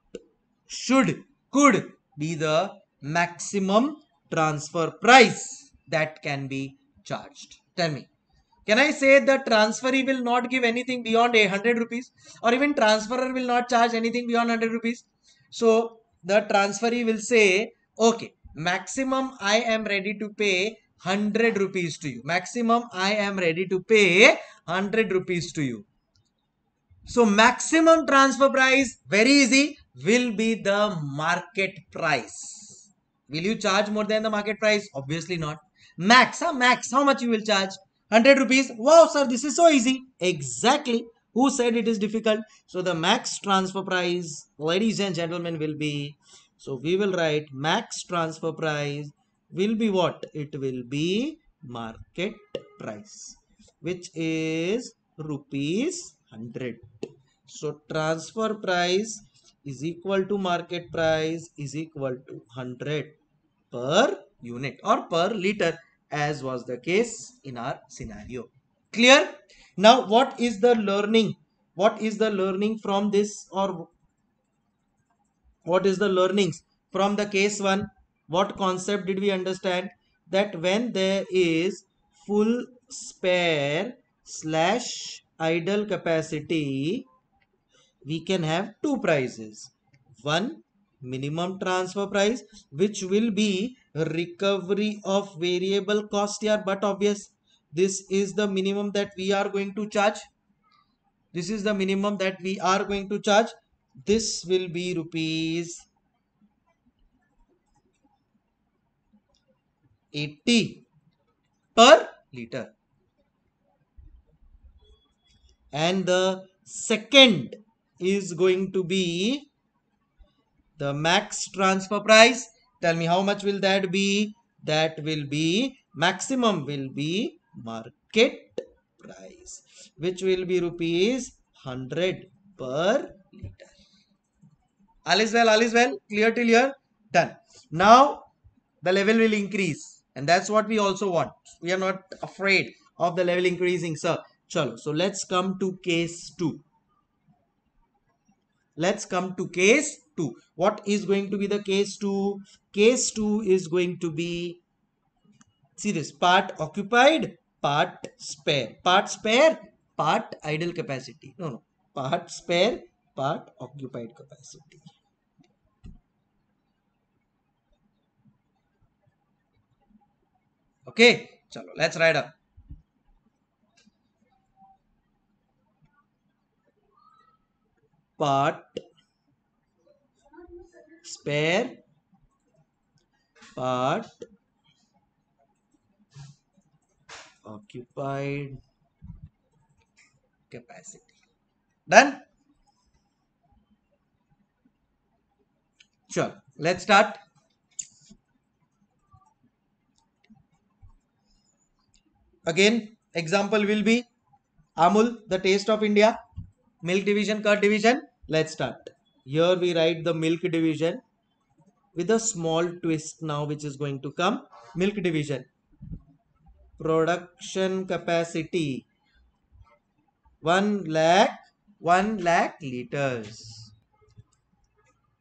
should could be the maximum transfer price that can be charged tell me can I say the transferee will not give anything beyond 100 rupees or even transferer will not charge anything beyond 100 rupees? So the transferee will say, okay, maximum I am ready to pay 100 rupees to you. Maximum I am ready to pay 100 rupees to you. So maximum transfer price, very easy, will be the market price. Will you charge more than the market price? Obviously not. Max, huh? max, how much you will charge? 100 rupees. Wow, sir, this is so easy. Exactly. Who said it is difficult? So the max transfer price, ladies and gentlemen, will be, so we will write max transfer price will be what? It will be market price, which is rupees 100. So transfer price is equal to market price is equal to 100 per unit or per liter as was the case in our scenario. Clear? Now, what is the learning? What is the learning from this or what is the learnings from the case 1? What concept did we understand? That when there is full spare slash idle capacity, we can have two prices. One minimum transfer price which will be recovery of variable cost here but obvious this is the minimum that we are going to charge. This is the minimum that we are going to charge. This will be rupees 80 per liter. And the second is going to be the max transfer price. Tell me how much will that be? That will be maximum will be market price which will be rupees 100 per liter. All is well all is well clear till here? Done. Now the level will increase and that's what we also want. We are not afraid of the level increasing sir. Chalo so let's come to case 2 let's come to case 2 what is going to be the case 2 case 2 is going to be see this part occupied part spare. Part spare part idle capacity. No no. Part spare part occupied capacity. Okay chalo let's write up part spare part occupied capacity done Sure. Let's start. Again, example will be Amul, the taste of India, milk division, curd division. Let's start. Here we write the milk division with a small twist now which is going to come. Milk division. Production capacity 1 lakh 1 lakh liters.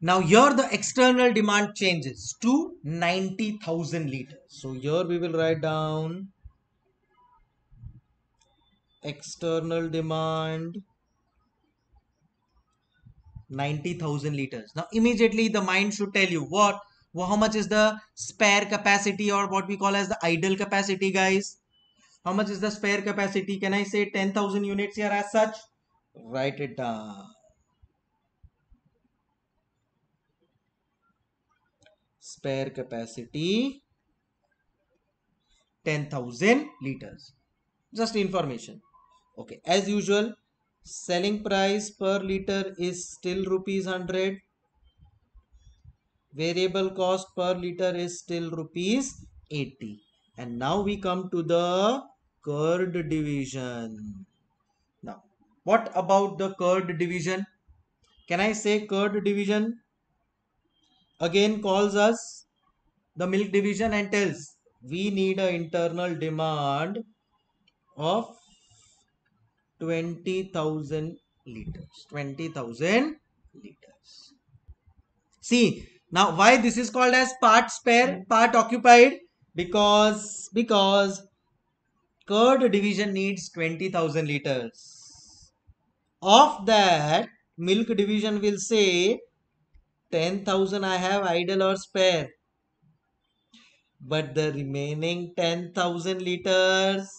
Now here the external demand changes to 90,000 liters. So here we will write down external demand 90,000 liters. Now immediately the mind should tell you what, well, how much is the spare capacity or what we call as the idle capacity guys. How much is the spare capacity? Can I say 10,000 units here as such? Write it down. Spare capacity 10,000 liters. Just information. Okay, as usual, selling price per liter is still rupees 100 variable cost per liter is still rupees 80 and now we come to the curd division. Now what about the curd division? Can i say curd division? Again calls us the milk division and tells we need an internal demand of 20,000 liters. 20,000 liters. See, now why this is called as part spare, hmm. part occupied? Because, because curd division needs 20,000 liters. Of that, milk division will say 10,000 I have idle or spare. But the remaining 10,000 liters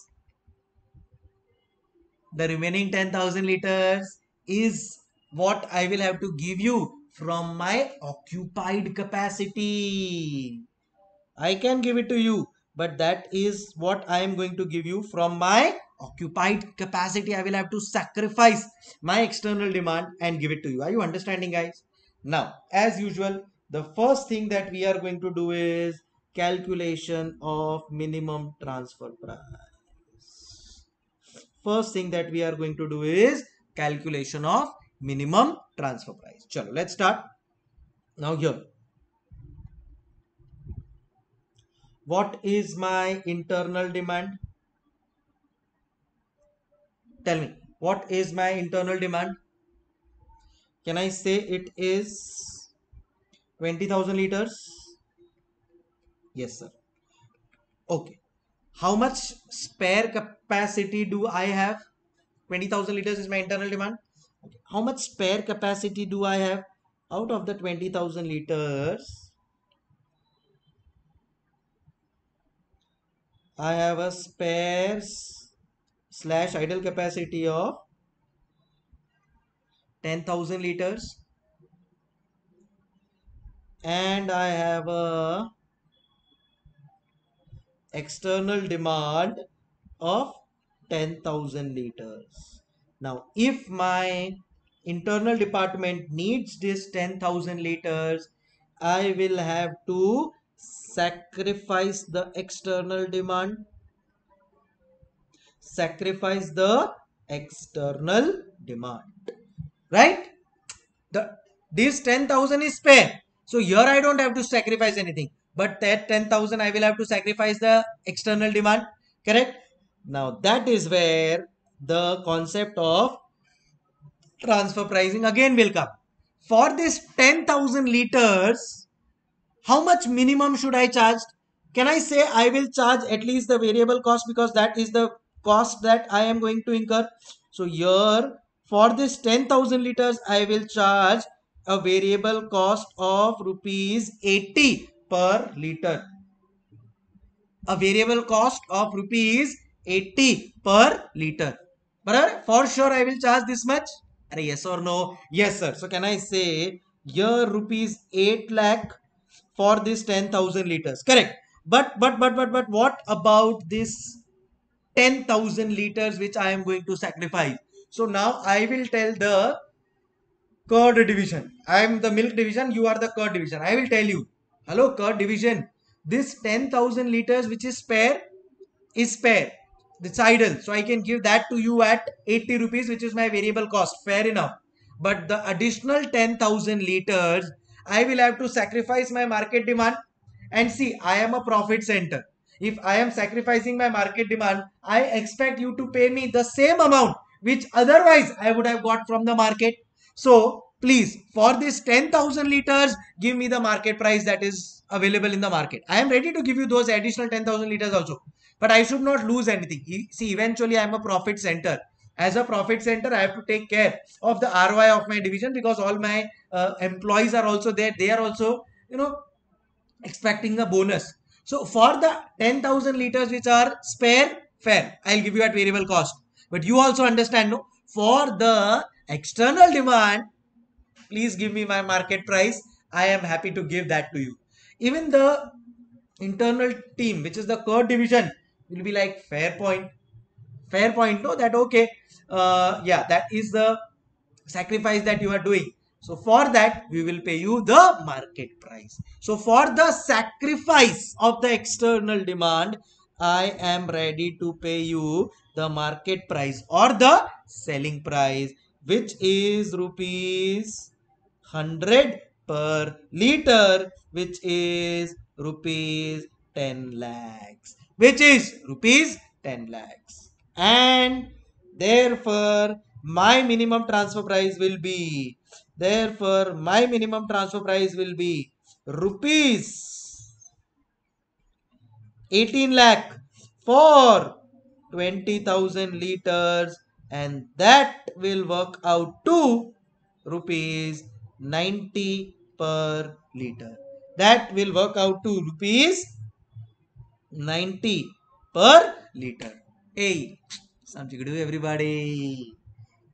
the remaining 10,000 liters is what I will have to give you from my occupied capacity. I can give it to you, but that is what I am going to give you from my occupied capacity. I will have to sacrifice my external demand and give it to you. Are you understanding, guys? Now, as usual, the first thing that we are going to do is calculation of minimum transfer price first thing that we are going to do is calculation of minimum transfer price. Chalo, let's start. Now here. What is my internal demand? Tell me, what is my internal demand? Can I say it is 20,000 liters? Yes, sir. Okay how much spare capacity do I have? 20,000 liters is my internal demand. Okay. How much spare capacity do I have? Out of the 20,000 liters, I have a spare slash idle capacity of 10,000 liters and I have a external demand of 10,000 liters. Now, if my internal department needs this 10,000 liters, I will have to sacrifice the external demand. Sacrifice the external demand. Right? The This 10,000 is spare. So here I don't have to sacrifice anything but that 10,000 I will have to sacrifice the external demand correct? Now that is where the concept of transfer pricing again will come. For this 10,000 liters how much minimum should I charge? Can I say I will charge at least the variable cost because that is the cost that I am going to incur? So here for this 10,000 liters I will charge a variable cost of rupees 80 per liter. A variable cost of rupees 80 per liter. But for sure I will charge this much. Yes or no? Yes sir. So can I say here rupees 8 lakh for this 10,000 liters. Correct. But, but, but, but, but what about this 10,000 liters which I am going to sacrifice? So now I will tell the curd division. I am the milk division, you are the curd division. I will tell you. Hello, curd division. This 10,000 liters which is spare is spare. It's idle. So I can give that to you at 80 rupees, which is my variable cost. Fair enough. But the additional 10,000 liters, I will have to sacrifice my market demand. And see, I am a profit center. If I am sacrificing my market demand, I expect you to pay me the same amount which otherwise I would have got from the market. So please, for this 10,000 liters, give me the market price that is available in the market. I am ready to give you those additional 10,000 liters also. But I should not lose anything. See, eventually I am a profit center. As a profit center, I have to take care of the ROI of my division because all my uh, employees are also there. They are also, you know, expecting a bonus. So for the 10,000 liters which are spare, fair, I'll give you at variable cost. But you also understand, no? For the external demand, please give me my market price. I am happy to give that to you. Even the internal team, which is the curd division, will be like fair point. Fair point, no? That okay. Uh, yeah, that is the sacrifice that you are doing. So for that, we will pay you the market price. So for the sacrifice of the external demand, I am ready to pay you the market price or the selling price which is rupees 100 per liter which is rupees 10 lakhs which is rupees 10 lakhs. And therefore my minimum transfer price will be therefore my minimum transfer price will be rupees 18 lakh for 20,000 liters. And that will work out to rupees 90 per liter. That will work out to rupees 90 per liter. Hey, something to do everybody.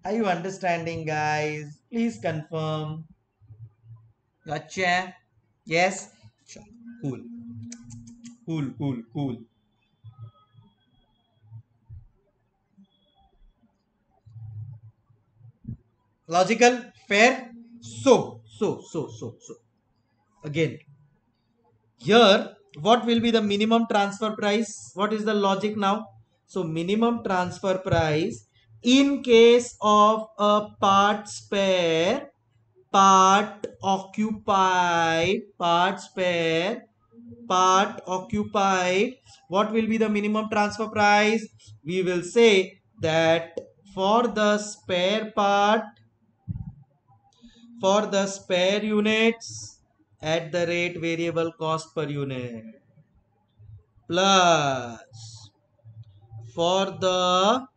Are you understanding guys? Please confirm. Gotcha? Yes? Cool cool cool cool logical fair so so so so so. Again. Here what will be the minimum transfer price? What is the logic now? So minimum transfer price in case of a part spare part occupied part spare part occupied what will be the minimum transfer price? We will say that for the spare part for the spare units at the rate variable cost per unit. Plus for the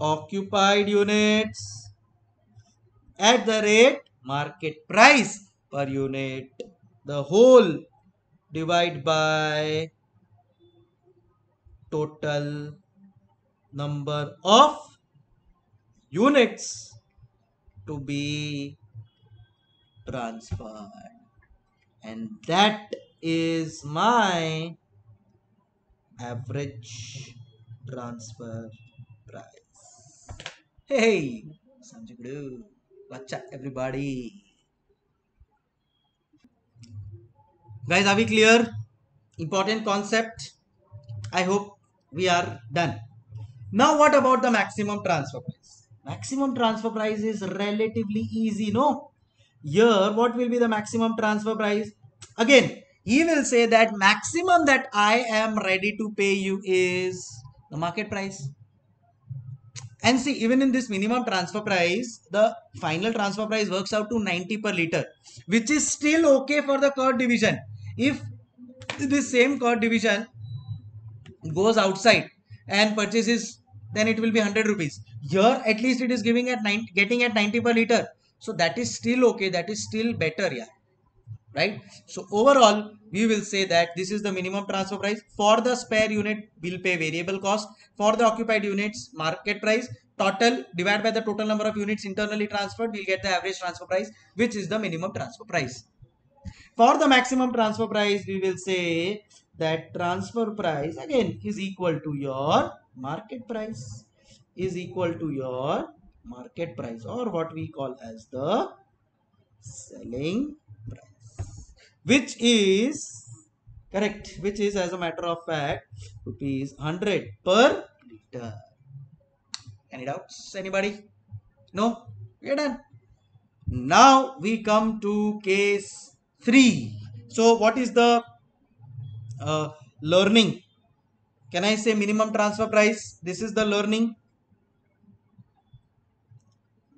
occupied units at the rate market price per unit. The whole divide by total number of units to be transferred. And that is my average transfer price. Hey Sanjay what's up everybody. Guys are we clear? Important concept. I hope we are done. Now what about the maximum transfer price maximum transfer price is relatively easy no? Here what will be the maximum transfer price? Again he will say that maximum that i am ready to pay you is the market price. And see even in this minimum transfer price the final transfer price works out to 90 per liter which is still okay for the curd division. If this same curd division goes outside and purchases then it will be 100 rupees here at least it is giving at 90 getting at 90 per liter. So that is still okay that is still better yeah. Right? So overall we will say that this is the minimum transfer price. For the spare unit we'll pay variable cost. For the occupied units market price. Total divided by the total number of units internally transferred we'll get the average transfer price which is the minimum transfer price. For the maximum transfer price, we will say that transfer price again is equal to your market price. Is equal to your market price or what we call as the selling price which is correct which is as a matter of fact rupees 100 per liter. Any doubts? Anybody? No? We're done. Now we come to case 3 so what is the uh, learning? Can i say minimum transfer price? This is the learning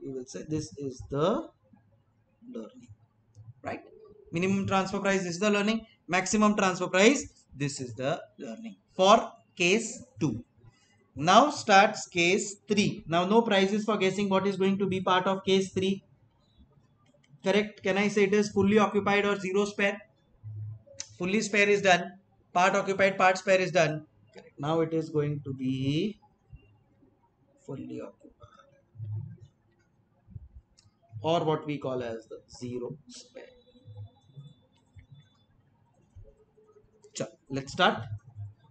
we will say this is the learning right? Minimum transfer price is the learning maximum transfer price this is the learning. For case 2 now starts case 3 now no prizes for guessing what is going to be part of case 3 correct? Can i say it is fully occupied or zero spare? Fully spare is done. Part occupied part spare is done. Correct. now it is going to be fully occupied or what we call as the zero spare. let's start.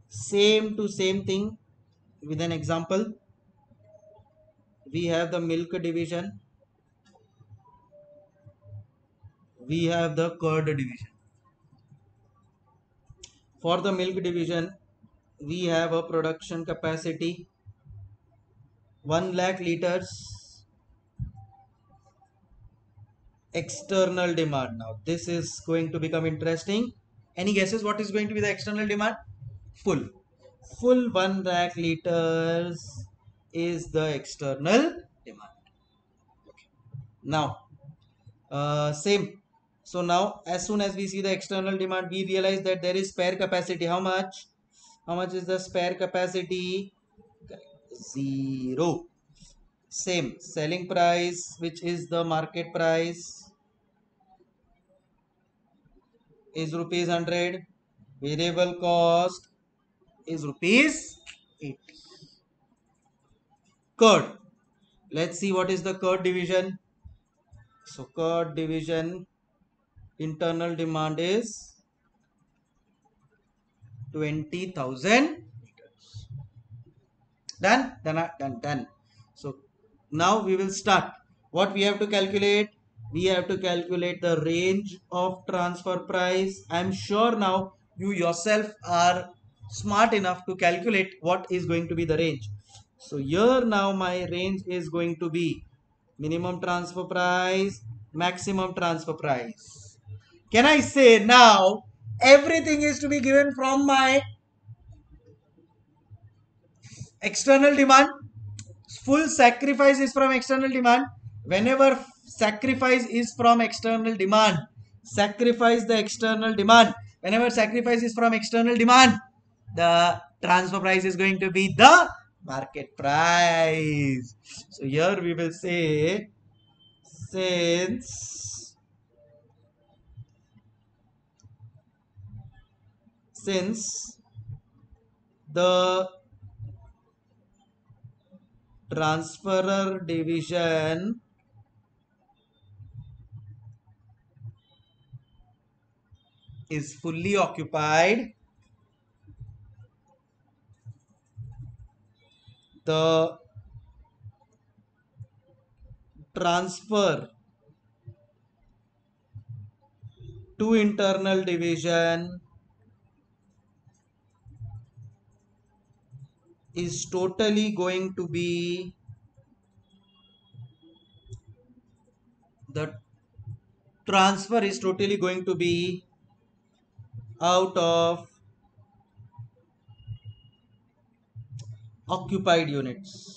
Same to same thing with an example. We have the milk division. We have the curd division. For the milk division we have a production capacity 1 lakh liters external demand. Now this is going to become interesting. Any guesses what is going to be the external demand? Full. Full 1 lakh liters is the external demand. Okay. now uh, same. So now as soon as we see the external demand we realize that there is spare capacity. How much? How much is the spare capacity? Zero. Same. Selling price which is the market price is rupees 100 variable cost is rupees 80 curd. Let's see what is the curd division. So curd division internal demand is 20000 done? Done done done. So now we will start. What we have to calculate we have to calculate the range of transfer price. I'm sure now you yourself are smart enough to calculate what is going to be the range. So here now my range is going to be minimum transfer price maximum transfer price. Can i say now everything is to be given from my external demand? Full sacrifice is from external demand. Whenever sacrifice is from external demand. Sacrifice the external demand. Whenever sacrifice is from external demand the transfer price is going to be the market price. So here we will say since since the transferor division is fully occupied. The transfer to internal division is totally going to be the transfer is totally going to be out of occupied units.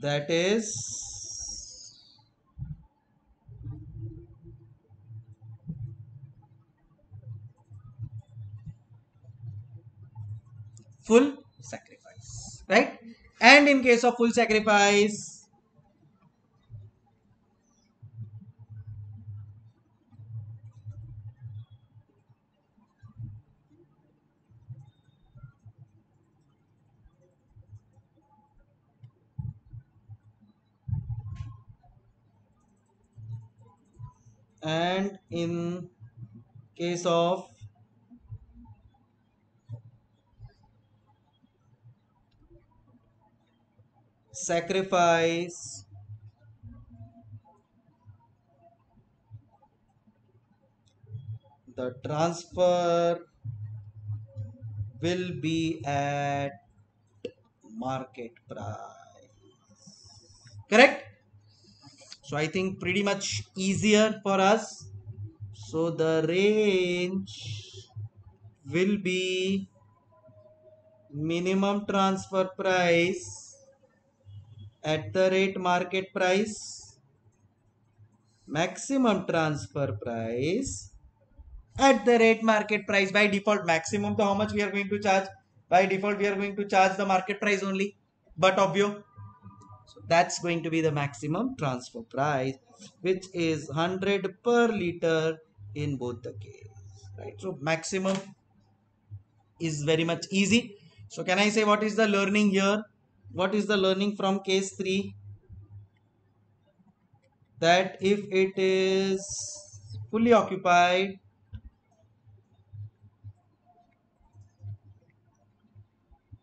That is full sacrifice right? And in case of full sacrifice and in case of sacrifice the transfer will be at market price. Correct so i think pretty much easier for us. So the range will be minimum transfer price at the rate market price maximum transfer price at the rate market price. By default maximum to how much we are going to charge? By default we are going to charge the market price only. But obvio so that's going to be the maximum transfer price which is 100 per liter in both the case right? So maximum is very much easy. So can i say what is the learning here? What is the learning from case 3 that if it is fully occupied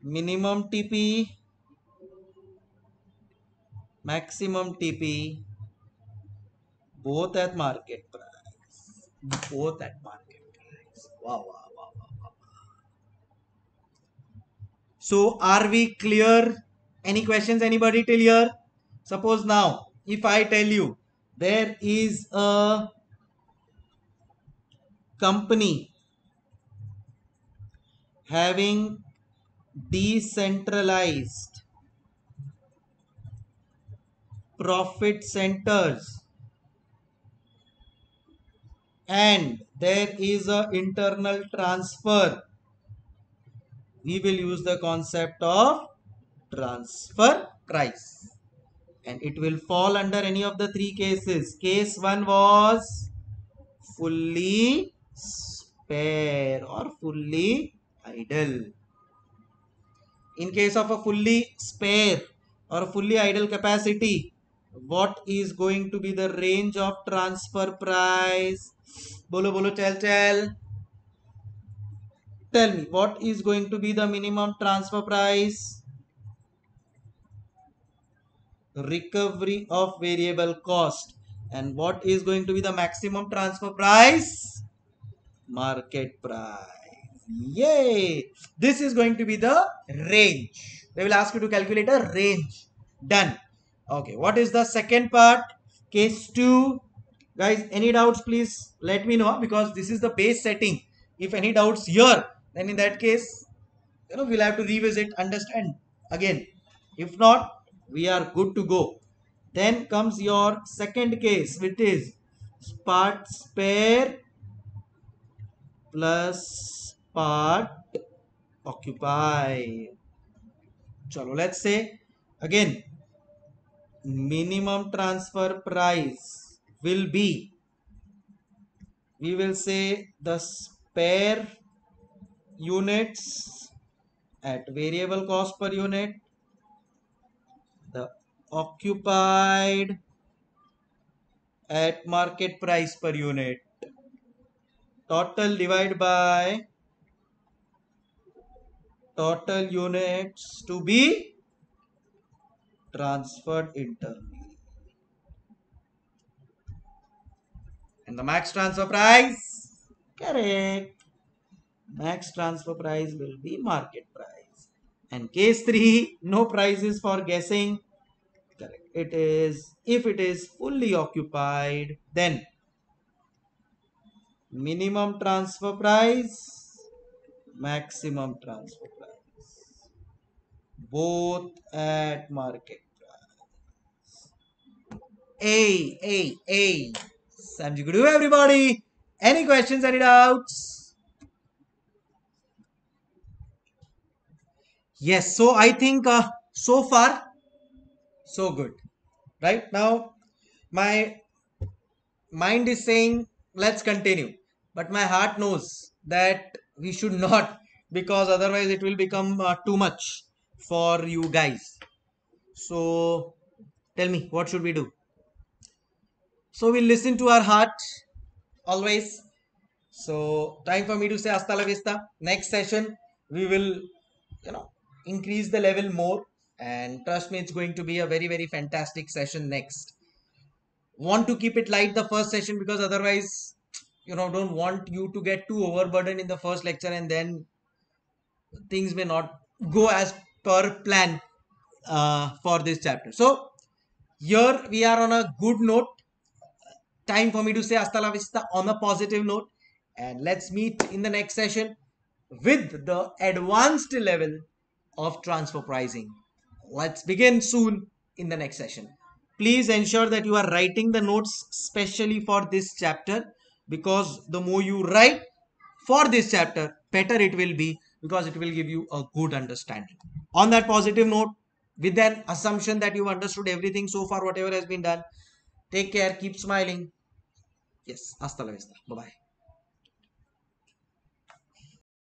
minimum TP, maximum TP, both at market price. Both at market price. Wow, wow, wow, wow, wow. So, are we clear? Any questions, anybody till here? Suppose now, if I tell you there is a company having decentralized profit centers. And there is a internal transfer. We will use the concept of transfer price. And it will fall under any of the three cases. Case 1 was fully spare or fully idle. In case of a fully spare or fully idle capacity what is going to be the range of transfer price bolo bolo tell tell tell me what is going to be the minimum transfer price recovery of variable cost and what is going to be the maximum transfer price market price Yay! This is going to be the range. They will ask you to calculate a range. Done. Okay, what is the second part? Case 2. Guys, any doubts please let me know because this is the base setting. If any doubts here, then in that case, you know, we'll have to revisit, understand again. If not, we are good to go. Then comes your second case, which is part spare plus part occupy chalo let's say again minimum transfer price will be we will say the spare units at variable cost per unit the occupied at market price per unit total divided by total units to be transferred internally. And the max transfer price, correct. Max transfer price will be market price. And case 3, no prices for guessing. Correct. It is, if it is fully occupied, then minimum transfer price, maximum transfer price. both at market. Hey, hey, hey. Samji Gudu, everybody. Any questions, any doubts? Yes, so I think uh, so far, so good. Right now, my mind is saying, let's continue. But my heart knows that we should not because otherwise it will become uh, too much for you guys. So tell me, what should we do? So we listen to our heart always. So time for me to say hasta la vista. Next session we will, you know, increase the level more, and trust me, it's going to be a very very fantastic session next. Want to keep it light the first session because otherwise, you know, don't want you to get too overburdened in the first lecture and then things may not go as per plan uh, for this chapter. So here we are on a good note. Time for me to say hasta la vista on a positive note. And let's meet in the next session with the advanced level of transfer pricing. Let's begin soon in the next session. Please ensure that you are writing the notes specially for this chapter because the more you write for this chapter, better it will be because it will give you a good understanding. On that positive note, with an assumption that you have understood everything so far, whatever has been done, take care, keep smiling. Yes, hasta la vista. Bye bye.